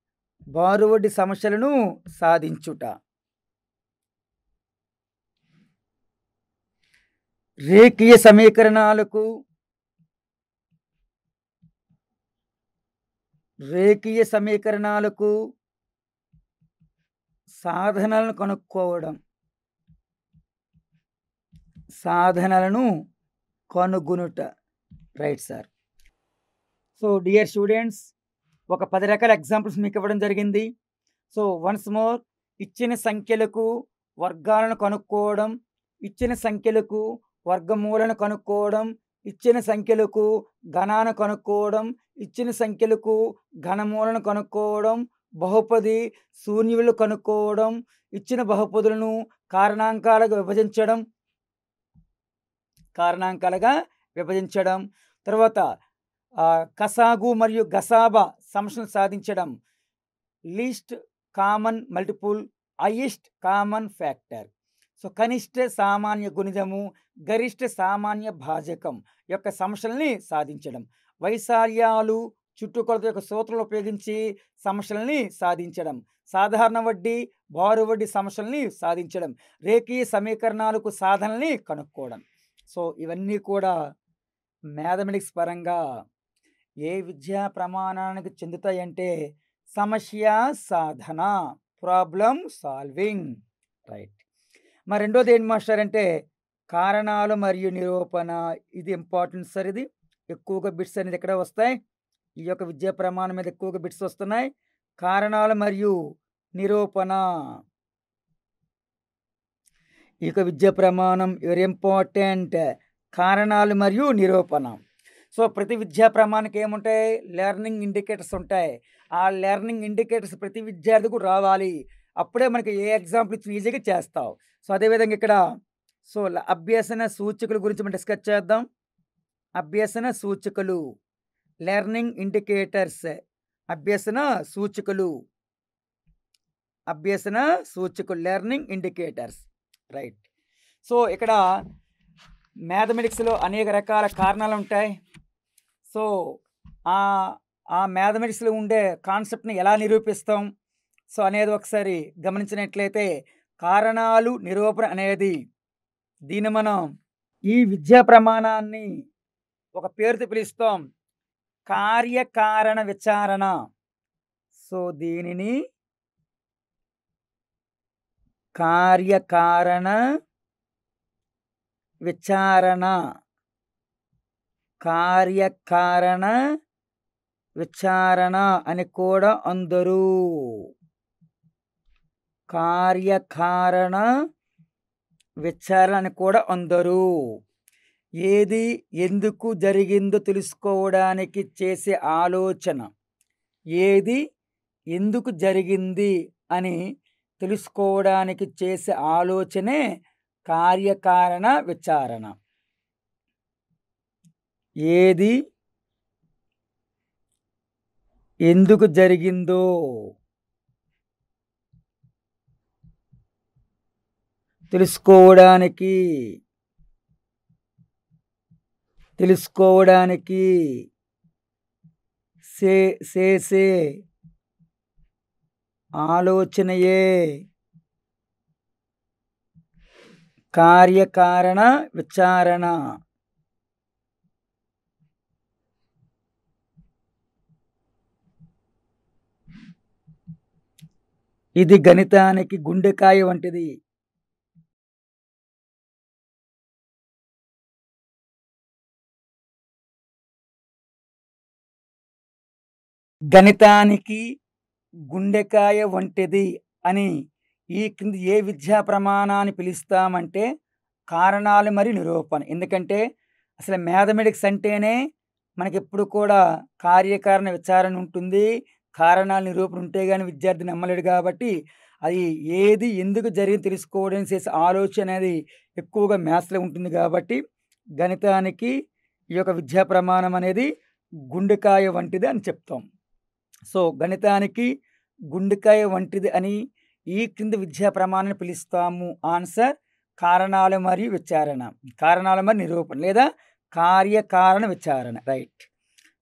బారు వడ్డీ సమస్యలను సాధించుట. రేఖీయ సమీకరణాలకు రేఖీయ సమీకరణాలకు సాధనలను కనుక్కోవడం. సాధనలను కనుగొనుట. Right sir. So dear students ఒక పది రకాల ఎగ్జాంపుల్స్ మీకు ఇవ్వడం జరిగింది. సో వన్స్ మోర్ ఇచ్చిన సంఖ్యలకు వర్గాలను కనుక్కోవడం ఇచ్చిన సంఖ్యలకు వర్గమూలను కనుక్కోవడం ఇచ్చిన సంఖ్యలకు ఘనాను కనుక్కోవడం ఇచ్చిన సంఖ్యలకు ఘనమూలను కనుక్కోవడం బహుపది శూన్యులు కనుక్కోవడం ఇచ్చిన బహుపదులను కారణాంకాలుగా విభజించడం కారణాంకాలుగా విభజించడం. తర్వాత కసాగు మరియు గసాబా సమస్యను సాధించడం. Least common multiple highest common factor. So కనిష్ట సామాన్య గుణిజము గరిష్ట సామాన్య భాజకం యొక్క సమస్యల్ని సాధించడం. వైశాల్యాలు చుట్టుకొలత యొక్క సూత్రాలు ఉపయోగించి సమస్యల్ని సాధించడం. సాధారణ వడ్డీ బారు వడ్డీ సమస్యల్ని సాధించడం. రేఖీయ సమీకరణాలకు సాధనల్ని కనుక్కోవడం. సో ఇవన్నీ కూడా మ్యాథమెటిక్స్ పరంగా ఏ విద్యా ప్రమాణానికి చెందుతాయంటే సమస్య సాధన ప్రాబ్లం సాల్వింగ్. రైట్. మరి రెండోది ఏంటి మాస్టర్ అంటే కారణాలు మరియు నిరూపణ. ఇది ఇంపార్టెంట్ సార్ ఇది. ఎక్కువగా బిట్స్ అనేది ఎక్కడ వస్తాయి? ఈ యొక్క విద్యా ప్రమాణం మీద ఎక్కువగా బిట్స్ వస్తున్నాయి. కారణాలు మరియు నిరూపణ. ఈ యొక్క విద్యా ప్రమాణం వెరీ ఇంపార్టెంట్ కారణాలు మరియు నిరూపణ. సో ప్రతి విద్యా ప్రమాణానికి ఏముంటాయి? లెర్నింగ్ ఇండికేటర్స్ ఉంటాయి. ఆ లెర్నింగ్ ఇండికేటర్స్ ప్రతి విద్యార్థికి రావాలి. అప్పుడే మనకి ఏ ఎగ్జాంపుల్ ఈజీగా చేస్తావు. సో అదేవిధంగా ఇక్కడ సో ల- అభ్యసన సూచికల గురించి మనం డిస్కస్ చేద్దాం. అభ్యసన సూచికలు లెర్నింగ్ ఇండికేటర్స్ అభ్యసన సూచికలు అభ్యసన సూచికలు లెర్నింగ్ ఇండికేటర్స్. రైట్. సో ఇక్కడ మ్యాథమెటిక్స్లో అనేక రకాల కారణాలు ఉంటాయి సో ఆ మ్యాథమెటిక్స్లో ఉండే కాన్సెప్ట్ని ఎలా నిరూపిస్తాం? సో అనేది ఒకసారి గమనించినట్లయితే కారణాలు నిరూపణ అనేది దీన్ని మనం ఈ విద్యా ప్రమాణాన్ని ఒక పేరుతో పిలుస్తాం. కార్యకారణ విచారణ. సో దీనిని కార్యకారణ విచారణ. కార్యకారణ విచారణ అని కూడా అందరూ. కార్యకారణ విచారణ అని కూడా అందరూ. ఏది ఎందుకు జరిగిందో తెలుసుకోవడానికి చేసే ఆలోచన. ఏది ఎందుకు జరిగింది అని తెలుసుకోవడానికి చేసే ఆలోచనే కార్యకారణ విచారణ. ఏది? ఎందుకు జరిగిందో? తెలుసుకోవడానికి తెలుసుకోవడానికి సే చేసే ఆలోచనయే. కార్యకారణ విచారణ. ఇది గణితానికి గుండెకాయ వంటిది. గణితానికి గుండెకాయ వంటిది అని ఈ క్రింది ఏ విద్యా ప్రమాణాన్ని పిలుస్తామంటే కారణాలు మరియు నిరూపణ. ఎందుకంటే అసలు మ్యాథమెటిక్స్ అంటేనే మనకి ఎప్పుడు కూడా కార్యకారణ విచారణ ఉంటుంది కారణాలు నిరూపణ ఉంటే కానీ విద్యార్థి నమ్మలేడు కాబట్టి అది ఏది ఎందుకు జరిగింది తెలుసుకోవడం చేసే ఆలోచన అనేది ఎక్కువగా మ్యాథ్స్లో ఉంటుంది కాబట్టి గణితానికి ఈ యొక్క విద్యా ప్రమాణం అనేది గుండెకాయ వంటిది అని చెప్తాం. సో గణితానికి గుండెకాయ వంటిది అని ఈ క్రింది విద్యా ప్రమాణాన్ని పిలుస్తాము. ఆన్సర్ కారణాలు మరియు విచారణ. కారణాలు మరియు నిరూపణ లేదా కార్యకారణ విచారణ. రైట్.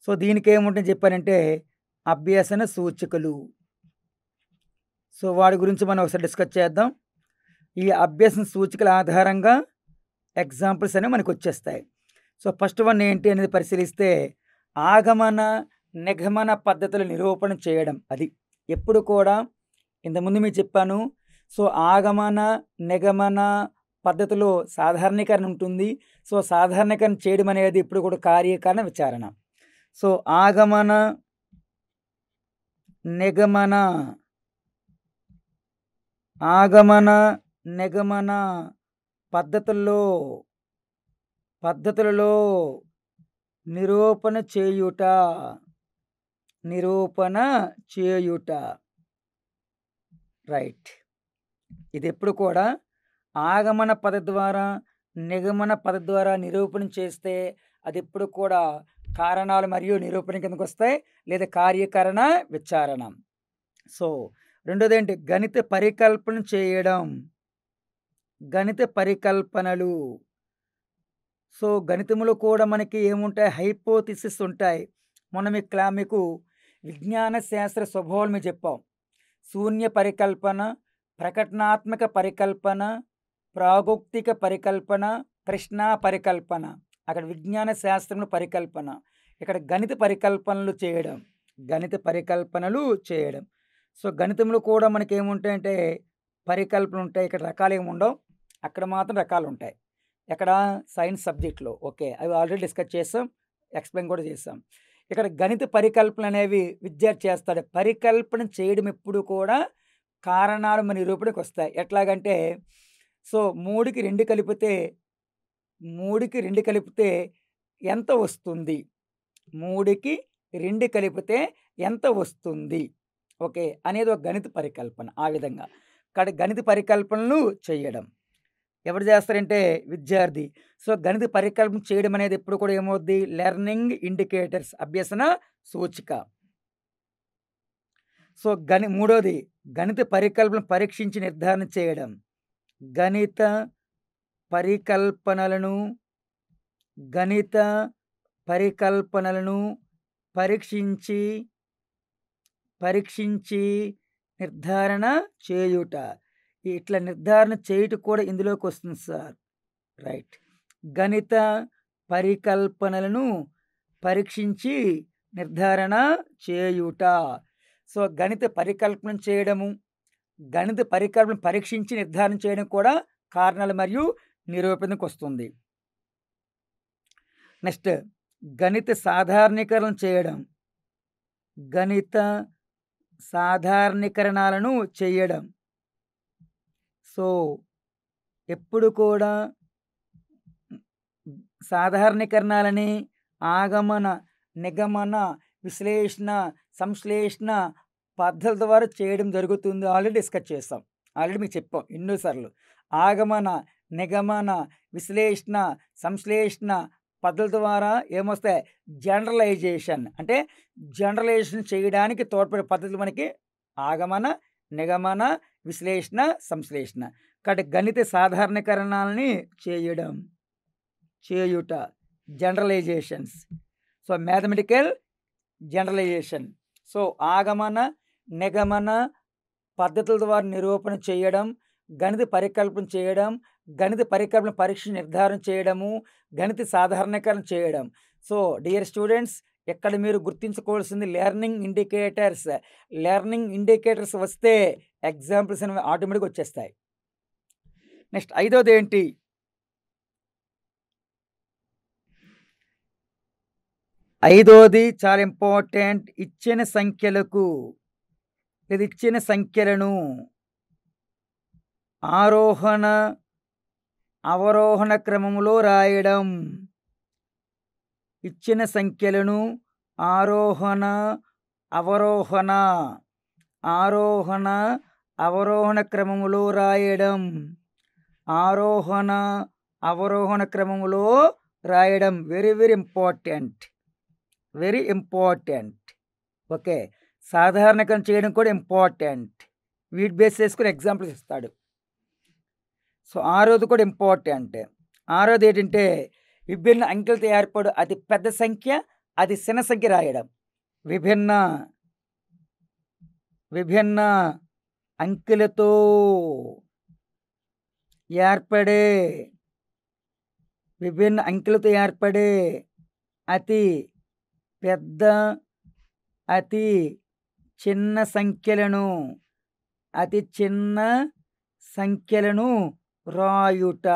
సో దీనికి ఏముంటుంది చెప్పానంటే అభ్యసన సూచికలు. సో వాడి గురించి మనం ఒకసారి డిస్కస్ చేద్దాం. ఈ అభ్యసన సూచికల ఆధారంగా ఎగ్జాంపుల్స్ అనేవి మనకు వచ్చేస్తాయి. సో ఫస్ట్ వన్ ఏంటి అనేది పరిశీలిస్తే ఆగమన నిగమన పద్ధతుల నిరూపణ చేయడం. అది ఎప్పుడు కూడా ఇంతకుముందు మీకు చెప్పాను. సో ఆగమన నిగమన పద్ధతిలో సాధారణీకరణ ఉంటుంది. సో సాధారణీకరణ చేయడం అనేది ఇప్పుడు కూడా కార్యకరణ విచారణ. సో ఆగమన నిగమన ఆగమన నిగమన పద్ధతుల్లో పద్ధతులలో నిరూపణ చేయుట నిరూపణ చేయుట. రైట్. ఇది ఎప్పుడు కూడా ఆగమన పద ద్వారా నిగమన పద ద్వారా నిరూపణ చేస్తే అది ఎప్పుడు కూడా కారణాలు మరియు నిరూపణ కిందకు వస్తాయి లేదా కార్యకరణ విచారణ. సో రెండోదేంటి? గణిత పరికల్పన చేయడం. గణిత పరికల్పనలు. సో గణితంలో కూడా మనకి ఏముంటాయి? హైపోథిసిస్ ఉంటాయి. మొన్న ఇక్కడ క్లా మీకు విజ్ఞాన శాస్త్ర స్వభావాలు చెప్పాం. శూన్య పరికల్పన ప్రకటనాత్మక పరికల్పన ప్రాగోక్తిక పరికల్పన ప్రశ్న పరికల్పన. అక్కడ విజ్ఞాన శాస్త్రంలో పరికల్పన. ఇక్కడ గణిత పరికల్పనలు చేయడం. గణిత పరికల్పనలు చేయడం. సో గణితంలో కూడా మనకి ఏముంటాయంటే పరికల్పనలు ఉంటాయి ఇక్కడ రకాలు ఏమి ఉండవు అక్కడ మాత్రం రకాలు ఉంటాయి ఎక్కడ సైన్స్ సబ్జెక్ట్లో. ఓకే. అవి ఆల్రెడీ డిస్కస్ చేసాం. ఎక్స్ప్లెయిన్ కూడా చేసాం. ఇక్కడ గణిత పరికల్పన అనేవి విద్యార్థి చేస్తాడు. పరికల్పన చేయడం ఎప్పుడు కూడా కారణాలు మన నిరూపణకు వస్తాయి. ఎట్లాగంటే సో మూడుకి రెండు కలిపితే మూడుకి రెండు కలిపితే ఎంత వస్తుంది? మూడుకి రెండు కలిపితే ఎంత వస్తుంది? ఓకే అనేది ఒక గణిత పరికల్పన ఆ విధంగా. ఇక్కడ గణిత పరికల్పనలు చేయడం. ఎవరు చేస్తారంటే విద్యార్థి. సో గణిత పరికల్పన చేయడం అనేది ఎప్పుడు కూడా ఏమవుద్ది? Learning indicators. అభ్యసన సూచిక. సో గణి మూడోది గణిత పరికల్పన పరీక్షించి నిర్ధారణ చేయడం. గణిత పరికల్పనలను గణిత పరికల్పనలను పరీక్షించి పరీక్షించి నిర్ధారణ చేయుట. ఇట్లా నిర్ధారణ చేయుట కూడా ఇందులోకి వస్తుంది సార్. రైట్. గణిత పరికల్పనలను పరీక్షించి నిర్ధారణ చేయుట. సో గణిత పరికల్పన చేయడము గణిత పరికల్పన పరీక్షించి నిర్ధారణ చేయడం కూడా కారణాలు మరియు నిరూపణకు వస్తుంది నెక్స్ట్ గణిత సాధారణీకరణ చేయడం. గణిత సాధారణీకరణాలను చేయడం. సో ఎప్పుడు కూడా సాధారణీకరణాలని ఆగమన నిగమన విశ్లేషణ సంశ్లేషణ పద్ధతుల ద్వారా చేయడం జరుగుతుంది. ఆల్రెడీ డిస్కస్ చేస్తాం ఆల్రెడీ మీకు చెప్పాం ఎన్నోసార్లు. ఆగమన నిగమన విశ్లేషణ సంశ్లేషణ పద్ధతుల ద్వారా ఏమొస్తాయి? జనరలైజేషన్ అంటే జనరలైజేషన్ చేయడానికి తోడ్పడే పద్ధతులు మనకి ఆగమన నిగమన విశ్లేషణ సంశ్లేషణ. కాబట్టి గణిత సాధారణీకరణాలని చేయడం చేయుట generalisations. So mathematical generalisation. So ఆగమన నిగమన పద్ధతుల ద్వారా నిరూపణ చేయడం గణిత పరికల్పన చేయడం గణిత పరికల్పన పరీక్ష నిర్ధారణ చేయడము గణిత సాధారణీకరణ చేయడం. సో డియర్ స్టూడెంట్స్ ఇక్కడ మీరు గుర్తించుకోవాల్సింది లెర్నింగ్ ఇండికేటర్స్. లెర్నింగ్ ఇండికేటర్స్ వస్తే ఎగ్జాంపుల్స్ అనేవి ఆటోమేటిక్గా వచ్చేస్తాయి. నెక్స్ట్ ఐదోది ఏంటి? ఐదోది చాలా ఇంపార్టెంట్. ఇచ్చిన సంఖ్యలకు లేదా ఇచ్చిన సంఖ్యలను ఆరోహణ అవరోహణ క్రమంలో రాయడం. ఇచ్చిన సంఖ్యలను ఆరోహణ అవరోహణ ఆరోహణ అవరోహణ క్రమములో రాయడం. ఆరోహణ అవరోహణ క్రమములో రాయడం. Very very important very important okay. సాధారణకం చేయడం కూడా ఇంపార్టెంట్ వీట్ బేస్ చేసుకుని ఎగ్జాంపుల్స్ ఇస్తాడు. సో ఆరోది కూడా ఇంపార్టెంట్ ఆరోది ఏంటంటే విభిన్న అంకెలతో ఏర్పడు అతి పెద్ద సంఖ్య అతి చిన్న సంఖ్య రాయడం. విభిన్న విభిన్న అంకెలతో ఏర్పడే విభిన్న అంకెలతో ఏర్పడే అతి పెద్ద అతి చిన్న సంఖ్యలను అతి చిన్న సంఖ్యలను రాయుట.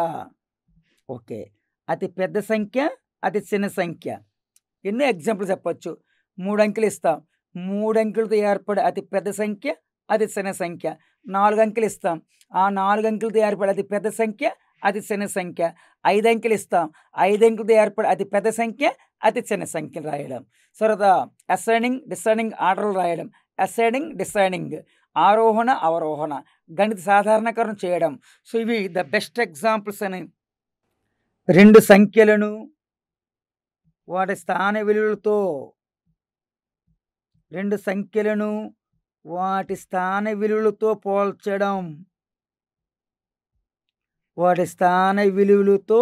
ఓకే. అతి పెద్ద సంఖ్య అతి చిన్న సంఖ్య. ఎన్నో ఎగ్జాంపుల్ చెప్పచ్చు. మూడు అంకెలు ఇస్తాం. మూడు అంకెలతో ఏర్పడే అతి పెద్ద సంఖ్య అతి చిన్న సంఖ్య. నాలుగు అంకెలు ఇస్తాం. ఆ నాలుగు అంకెలతో ఏర్పడే అతి పెద్ద సంఖ్య అతి చిన్న సంఖ్య. ఐదు అంకెలు ఇస్తాం. ఐదు అంకెలతో ఏర్పడే అతి పెద్ద సంఖ్య అతి చిన్న సంఖ్యలు రాయడం. తర్వాత అసైనింగ్ డిసైనింగ్ ఆర్డర్లు రాయడం. అసైనింగ్ డిసైనింగ్ ఆరోహణ అవరోహణ. గణిత సాధారణకరణ చేయడం. సో ఇవి ద బెస్ట్ ఎగ్జాంపుల్స్ అని రెండు సంఖ్యలను వాటి స్థాన విలువలతో రెండు సంఖ్యలను వాటి స్థాన విలువలతో పోల్చడం. వాటి స్థాన విలువలతో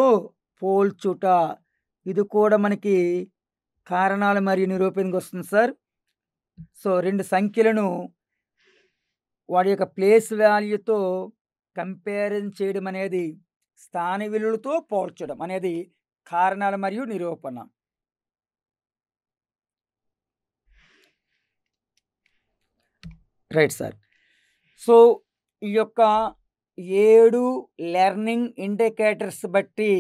పోల్చుట. ఇది కూడా మనకి కారణాలు మరియు నిరూపణకు వస్తుంది సార్. సో రెండు సంఖ్యలను వాడి యొక్క ప్లేస్ వాల్యూతో కంపారిజన్ చేయడం అనేది స్థాన విలువలతో పోల్చడం అనేది కారణాలు మరియు నిరూపణ. Right sir. సో ఈ యొక్క ఏడు లెర్నింగ్ ఇండికేటర్స్ బట్టి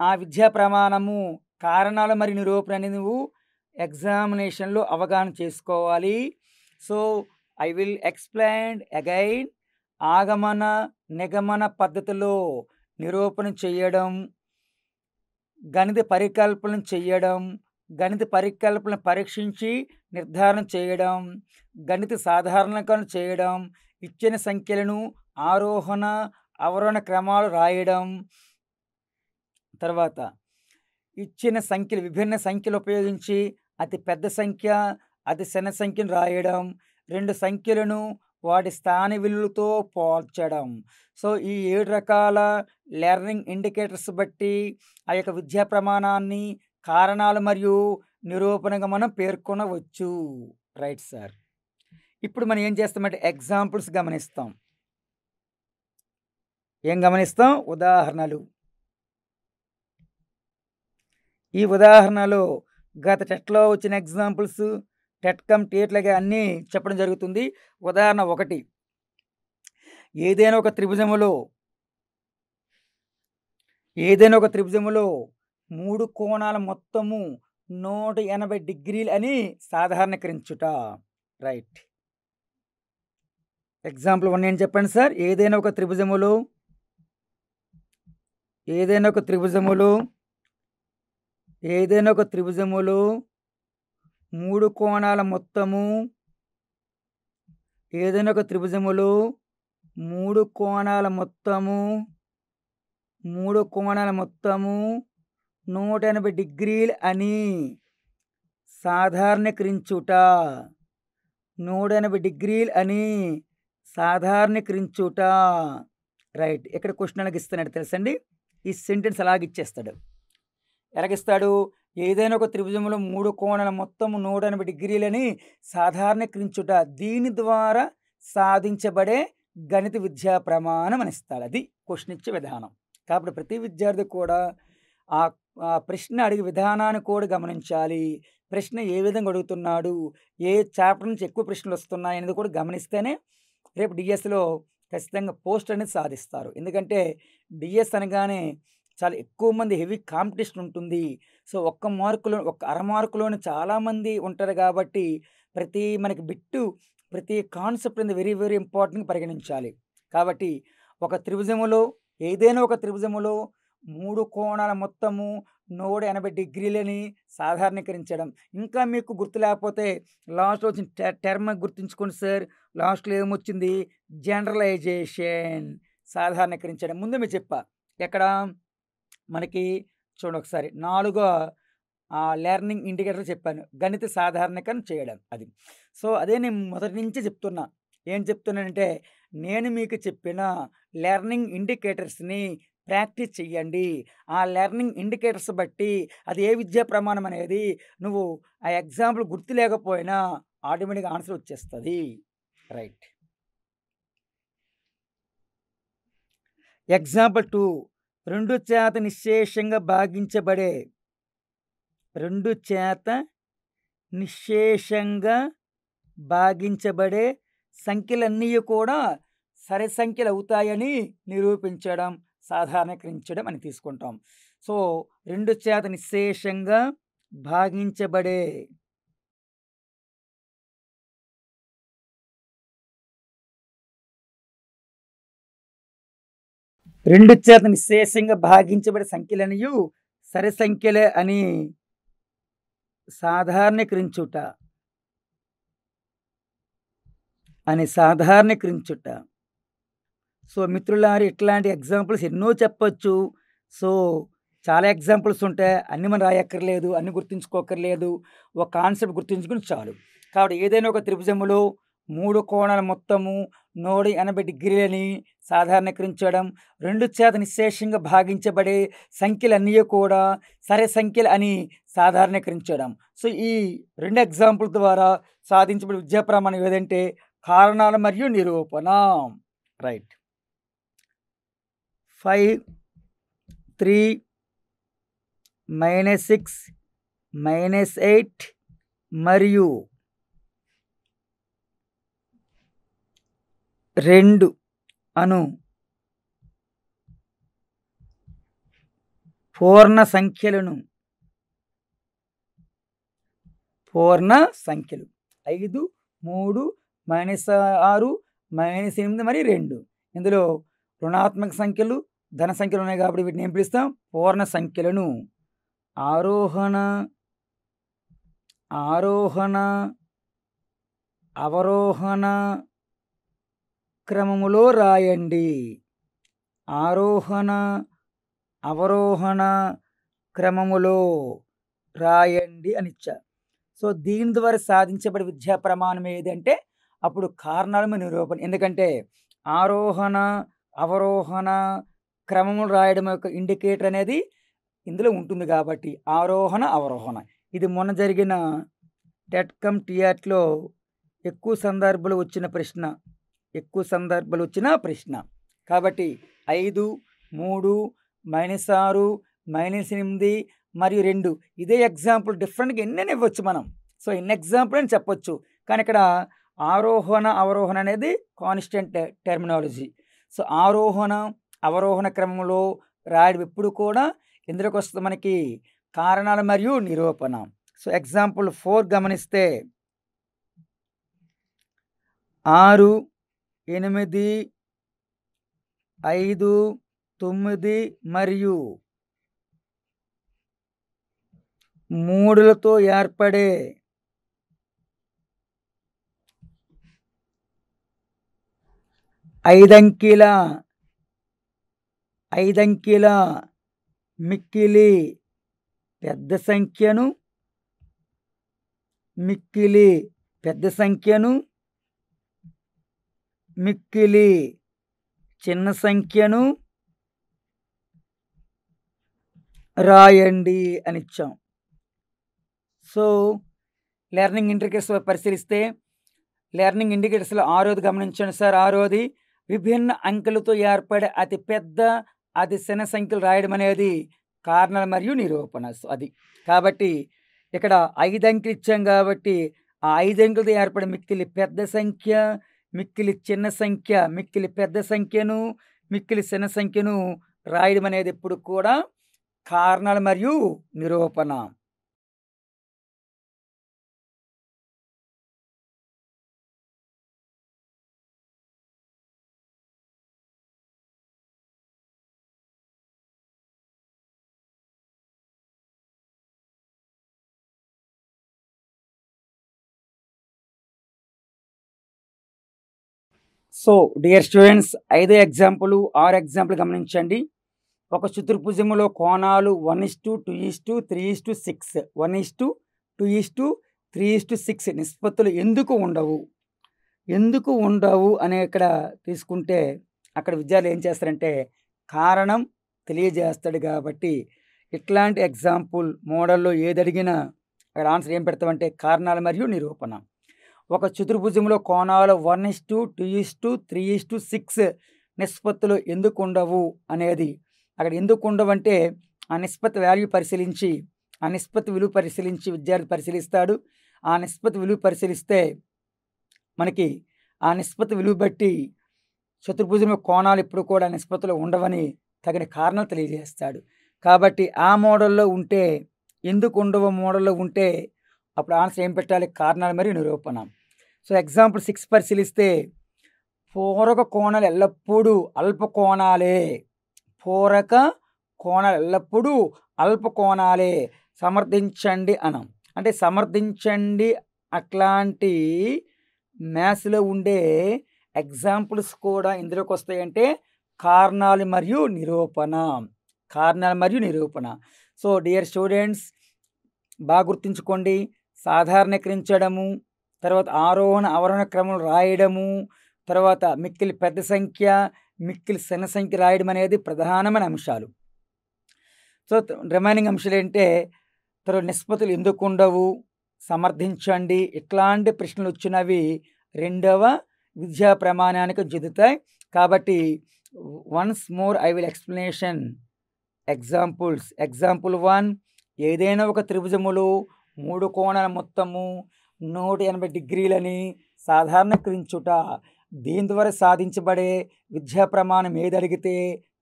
ఆ విద్యా ప్రమాణము కారణాలు మరియు నిరూపణ అనేది నువ్వు ఎగ్జామినేషన్లో అవగాహన చేసుకోవాలి. So I will explain again ఆగమన నిగమన పద్ధతిలో నిరూపణ చేయడం గణిత పరికల్పన చేయడం గణిత పరికల్పన పరీక్షించి నిర్ధారణ చేయడం గణిత సాధారణీకరణ చేయడం ఇచ్చిన సంఖ్యలను ఆరోహణ అవరోహణ క్రమాలు రాయడం. తర్వాత ఇచ్చిన సంఖ్యలు విభిన్న సంఖ్యలు ఉపయోగించి అతి పెద్ద సంఖ్య అతి చిన్న సంఖ్యను రాయడం. రెండు సంఖ్యలను వాటి స్థాన విలువలతో పోల్చడం. సో ఈ ఏడు రకాల లెర్నింగ్ ఇండికేటర్స్ బట్టి ఆ యొక్క విద్యా ప్రమాణాన్ని కారణాలు మరియు నిరూపణగా మనం పేర్కొనవచ్చు. Right sir. ఇప్పుడు మనం ఏం చేస్తామంటే ఎగ్జాంపుల్స్ గమనిస్తాం. ఏం గమనిస్తాం? ఉదాహరణలు. ఈ ఉదాహరణలో గత టెట్లో వచ్చిన ఎగ్జాంపుల్స్ టెట్ కమ్ అన్నీ చెప్పడం జరుగుతుంది. ఉదాహరణ ఒకటి. ఏదైనా ఒక త్రిభుజములో ఏదైనా ఒక త్రిభుజములో మూడు కోణాల మొత్తము నూట ఎనభై డిగ్రీలు అని సాధారణీకరించుట. రైట్. ఎగ్జాంపుల్ వన్ ఏం చెప్పండి సార్. ఏదైనా ఒక త్రిభుజములో ఏదైనా ఒక త్రిభుజములో ఏదైనా ఒక త్రిభుజములో మూడు కోణాల మొత్తము. ఏదైనా ఒక త్రిభుజములో మూడు కోణాల మొత్తము. మూడు కోణాల మొత్తము నూట ఎనభై డిగ్రీలు అని సాధారణీకరించుట. నూట ఎనభై డిగ్రీలు అని సాధారణీకరించుట. రైట్ ఇక్కడ క్వశ్చన్ అలాగిస్తున్నాడు తెలుసండి? ఈ సెంటెన్స్ అలాగిచ్చేస్తాడు. ఎలాగిస్తాడు? ఏదైనా ఒక త్రిభుజంలో మూడు కోణాల మొత్తం నూట ఎనభై డిగ్రీలని సాధారణీకరించుట దీని ద్వారా సాధించబడే గణిత విద్యా ప్రమాణం అనిస్తాడు అది క్వశ్చన్ ఇచ్చే విధానం. కాబట్టి ప్రతి విద్యార్థి కూడా ఆ ఆ ప్రశ్న అడిగే విధానాన్ని కూడా గమనించాలి. ప్రశ్న ఏ విధంగా అడుగుతున్నాడు? ఏ చాప్టర్ నుంచి ఎక్కువ ప్రశ్నలు వస్తున్నాయి అనేది కూడా గమనిస్తేనే రేపు డిఎస్లో ఖచ్చితంగా పోస్ట్ అనేది సాధిస్తారు. ఎందుకంటే డిఎస్ అనగానే చాలా ఎక్కువ మంది హెవీ కాంపిటీషన్ ఉంటుంది. సో ఒక్క మార్కులో ఒక్క అర మార్కులోనే చాలామంది ఉంటారు కాబట్టి ప్రతి మనకి బిట్టు ప్రతి కాన్సెప్ట్ అనేది వెరీ వెరీ ఇంపార్టెంట్ పరిగణించాలి. కాబట్టి ఒక త్రిభుజములో ఏదైనా ఒక త్రిభుజములో మూడు కోణాల మొత్తము నూట ఎనభై డిగ్రీలని సాధారణీకరించడం. ఇంకా మీకు గుర్తు లేకపోతే లాస్ట్లో వచ్చిన టె టర్మ్ గుర్తుంచుకోండి సార్. లాస్ట్లో ఏమొచ్చింది? జనరలైజేషన్ సాధారణీకరించడం. ముందు మీరు చెప్పా. ఎక్కడ? మనకి చూడండి ఒకసారి. నాలుగో లెర్నింగ్ ఇండికేటర్ చెప్పాను. గణిత సాధారణీకరణ చేయడం అది. సో అదే నేను మొదటి నుంచే చెప్తున్నా. ఏం చెప్తున్నానంటే నేను మీకు చెప్పిన లెర్నింగ్ ఇండికేటర్స్ని ప్రాక్టీస్ చెయ్యండి. ఆ లెర్నింగ్ ఇండికేటర్స్ బట్టి అది ఏ విద్యా ప్రమాణం అనేది నువ్వు ఆ ఎగ్జాంపుల్ గుర్తు లేకపోయినా ఆటోమేటిక్గా ఆన్సర్ వచ్చేస్తుంది. రైట్ ఎగ్జాంపుల్ టూ రెండు చేత నిశ్శేషంగా భాగించబడే రెండు చేత నిశ్శేషంగా భాగించబడే సంఖ్యలన్నీ కూడా సరి సంఖ్యలు అవుతాయని నిరూపించడం సాధారణీకరించడం అని తీసుకుంటాం. సో రెండు చేత నిశ్శేషంగా భాగించబడే రెండు చేత నిశ్శేషంగా భాగించబడే సంఖ్యలనియు సరి సంఖ్యలే అని సాధారణీకరించుట. అని సాధారణీకరించుట. సో మిత్రులారు ఇట్లాంటి ఎగ్జాంపుల్స్ ఎన్నో చెప్పచ్చు. సో చాలా ఎగ్జాంపుల్స్ ఉంటాయి. అన్ని మనం రాయక్కర్లేదు అన్ని గుర్తుంచుకోకర్లేదు. ఒక కాన్సెప్ట్ గుర్తుంచుకుని చాలు. కాబట్టి ఏదైనా ఒక త్రిభుజములో మూడు కోణాల మొత్తము నూట ఎనభై డిగ్రీలని సాధారణీకరించడం రెండు చేత నిశ్శేషంగా భాగించబడే సంఖ్యలన్నీ కూడా సరే సంఖ్యలు అని సాధారణీకరించడం. సో ఈ రెండు ఎగ్జాంపుల్ ద్వారా సాధించబడే విద్యా ప్రమాణం ఏదంటే కారణాలు మరియు నిరూపణ. Right. Five three minus six minus eight మరియు రెండు అను పూర్ణ సంఖ్యలను. పూర్ణ సంఖ్యలు. ఐదు మూడు మైనస్ ఆరు మైనస్ ఎనిమిది మరి రెండు. ఇందులో రుణాత్మక సంఖ్యలు ధన సంఖ్యలు ఉన్నాయి కాబట్టి వీటిని ఏం పిలుస్తాం? పూర్ణ సంఖ్యలను. ఆరోహణ ఆరోహణ అవరోహణ క్రమములో రాయండి. ఆరోహణ అవరోహణ క్రమములో రాయండి అని ఇచ్చారు సో దీని ద్వారా సాధించబడే విద్యా ప్రమాణం ఏదంటే అప్పుడు కారణాలు నిరూపణ. ఎందుకంటే ఆరోహణ అవరోహణ క్రమములు రాయడం యొక్క ఇండికేటర్ అనేది ఇందులో ఉంటుంది కాబట్టి ఆరోహణ అవరోహణ. ఇది మొన్న జరిగిన టెట్కమ్ టియాట్లో ఎక్కువ సందర్భాలు వచ్చిన ప్రశ్న. ఎక్కువ సందర్భాలు వచ్చిన ప్రశ్న. కాబట్టి ఐదు మూడు మైనస్ ఆరు మైనస్ ఎనిమిది మరియు రెండు. ఇదే ఎగ్జాంపుల్ డిఫరెంట్గా ఎన్నైనా ఇవ్వచ్చు మనం. సో ఎన్ని ఎగ్జాంపుల్ అని చెప్పొచ్చు. కానీ ఇక్కడ ఆరోహణ అవరోహణ అనేది కాన్స్టెంట్ టెర్మినాలజీ. సో ఆరోహణ అవరోహణ క్రమంలో రాయడం ఎప్పుడు కూడా ఇందులోకి వస్తుంది మనకి కారణాలు మరియు నిరూపణ. సో ఎగ్జాంపుల్ ఫోర్ గమనిస్తే ఆరు ఎనిమిది ఐదు తొమ్మిది మరియు మూడులతో ఏర్పడే ఐదంకిల ఐదంకిల మిక్కిలి పెద్ద సంఖ్యను మిక్కిలి పెద్ద సంఖ్యను మిక్కిలి చిన్న సంఖ్యను రాయండి అని ఇచ్చాం. సో లెర్నింగ్ ఇండికేటర్స్ పరిశీలిస్తే లెర్నింగ్ ఇండికేటర్స్లో ఆరోది గమనించండి సార్. ఆరోది విభిన్న అంకెలతో ఏర్పడే అతి పెద్ద అతి చిన్న సంఖ్యలు రాయడం అనేది కారణాలు మరియు నిరూపణ అది. కాబట్టి ఇక్కడ ఐదు అంకెలు ఇచ్చాం కాబట్టి ఆ ఐదు అంకెలతో ఏర్పడే మిక్కిలి పెద్ద సంఖ్య మిక్కిలి చిన్న సంఖ్య మిక్కిలి పెద్ద సంఖ్యను మిక్కిలి చిన్న సంఖ్యను రాయడం అనేది ఎప్పుడు కూడా కారణాలు మరియు నిరూపణ. సో డియర్ స్టూడెంట్స్ ఐదో ఎగ్జాంపుల్ ఆరు ఎగ్జాంపుల్ గమనించండి. ఒక చతుర్భుజములో కోణాలు one is to two is to three is to six one is to two is to three is to six నిష్పత్తులు ఎందుకు ఉండవు? ఎందుకు ఉండవు అనే ఇక్కడ తీసుకుంటే అక్కడ విద్యార్థులు ఏం చేస్తారంటే కారణం తెలియజేస్తాడు కాబట్టి ఇట్లాంటి ఎగ్జాంపుల్ మోడల్లో ఏది అడిగినా అక్కడ ఆన్సర్ ఏం పెడతామంటే కారణాలు మరియు నిరూపణ. ఒక చతుర్భుజంలో కోణాలు one is to two is to three is to six నిష్పత్తులు ఎందుకు ఉండవు అనేది. అక్కడ ఎందుకు ఉండవు అంటే ఆ నిష్పత్తి వాల్యూ పరిశీలించి ఆ నిష్పత్తి విలువ పరిశీలించి విద్యార్థి పరిశీలిస్తాడు. ఆ నిష్పత్తి విలువ పరిశీలిస్తే మనకి ఆ నిష్పత్తి విలువ బట్టి చతుర్భుజంలో కోణాలు ఎప్పుడు కూడా నిష్పత్తిలో ఉండవని తగిన కారణాలు తెలియజేస్తాడు. కాబట్టి ఆ మోడల్లో ఉంటే ఎందుకు ఉండవు మోడల్లో ఉంటే అప్పుడు ఆన్సర్ ఏం పెట్టాలి? కారణాలు మరియు నిరూపణ. సో ఎగ్జాంపుల్ సిక్స్ పరిశీలిస్తే పూరక కోణాలు ఎల్లప్పుడూ అల్ప కోణాలే పూరక కోణాలు ఎల్లప్పుడూ అల్ప కోణాలే సమర్థించండి అనం అంటే సమర్థించండి అట్లాంటి మ్యాథ్స్లో ఉండే ఎగ్జాంపుల్స్ కూడా ఇందులోకి వస్తాయంటే కారణాలు మరియు నిరూపణ కారణాలు మరియు నిరూపణ సో డియర్ స్టూడెంట్స్ బాగా గుర్తుంచుకోండి సాధారణీకరించడము తర్వాత ఆరోహణ అవరోహణ క్రమం రాయడము తర్వాత మిక్కిలి పెద్ద సంఖ్య మిక్కిలి చిన్న సంఖ్య రాయడం అనేది ప్రధానమైన అంశాలు. సో రిమైనింగ్ అంశాలు ఏంటంటే తర్వాత నిష్పత్తులు ఎందుకు ఉండవు సమర్థించండి ఇట్లాంటి ప్రశ్నలు వచ్చినవి రెండవ విద్యా ప్రమాణానికి జుదుతాయి కాబట్టి once more I will explanation examples example one ఏదైనా ఒక త్రిభుజములు మూడు కోణాల మొత్తము నూట ఎనభై డిగ్రీలని సాధారణీకరించుట దీని ద్వారా సాధించబడే విద్యా ప్రమాణం ఏదడిగితే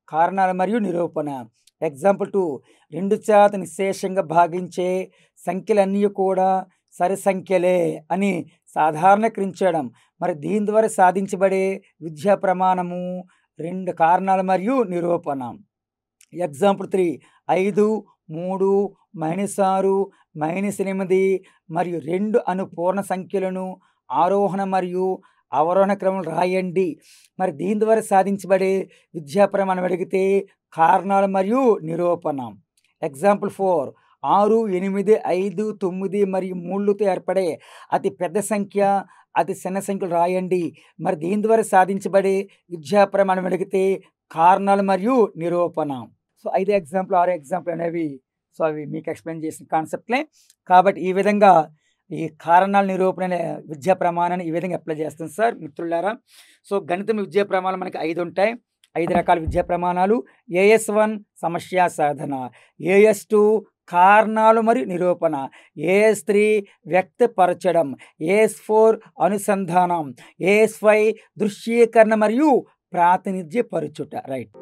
కారణాలు మరియు నిరూపణ. ఎగ్జాంపుల్ టూ రెండు చేత నిశేషంగా భాగించే సంఖ్యలన్నీ కూడా సరి సంఖ్యలే అని సాధారణీకరించడం. మరి దీని ద్వారా సాధించబడే విద్యా ప్రమాణము రెండు కారణాలు మరియు నిరూపణ. ఎగ్జాంపుల్ త్రీ ఐదు మూడు మైనస్ ఆరు మైనస్ ఎనిమిది మరియు రెండు అను పూర్ణ సంఖ్యలను ఆరోహణ మరియు అవరోహణ క్రమం రాయండి. మరి దీని ద్వారా సాధించబడే విద్యాపరం మనం అడిగితే కారణాలు మరియు నిరూపణ. ఎగ్జాంపుల్ ఫోర్ ఆరు ఎనిమిది ఐదు తొమ్మిది మరియు మూడుతో ఏర్పడే అతి పెద్ద సంఖ్య అతి చిన్న సంఖ్యలు రాయండి. మరి దీని ద్వారా సాధించబడే విద్యాపరం మనం అడిగితే కారణాలు మరియు నిరూపణ. సో ఐదు ఎగ్జాంపుల్ ఆరు ఎగ్జాంపుల్ అనేవి సో అవి మీకు ఎక్స్ప్లెయిన్ చేసిన కాన్సెప్ట్లే. కాబట్టి ఈ విధంగా ఈ కారణాల నిరూపణ అనే విద్యా ప్రమాణాన్ని ఈ విధంగా అప్లై చేస్తుంది సార్ మిత్రులారా. సో గణితం విద్యా ప్రమాణాలు మనకి ఐదు ఉంటాయి. ఐదు రకాల విద్యా ప్రమాణాలు. ఏఎస్ వన్ సమస్య సాధన ఏఎస్ టూ కారణాలు మరియు నిరూపణ ఏఎస్ త్రీ వ్యక్తపరచడం ఏఎస్ ఫోర్ అనుసంధానం ఏఎస్ ఫైవ్ దృశ్యీకరణ మరియు ప్రాతినిధ్య పరుచుట రైట్.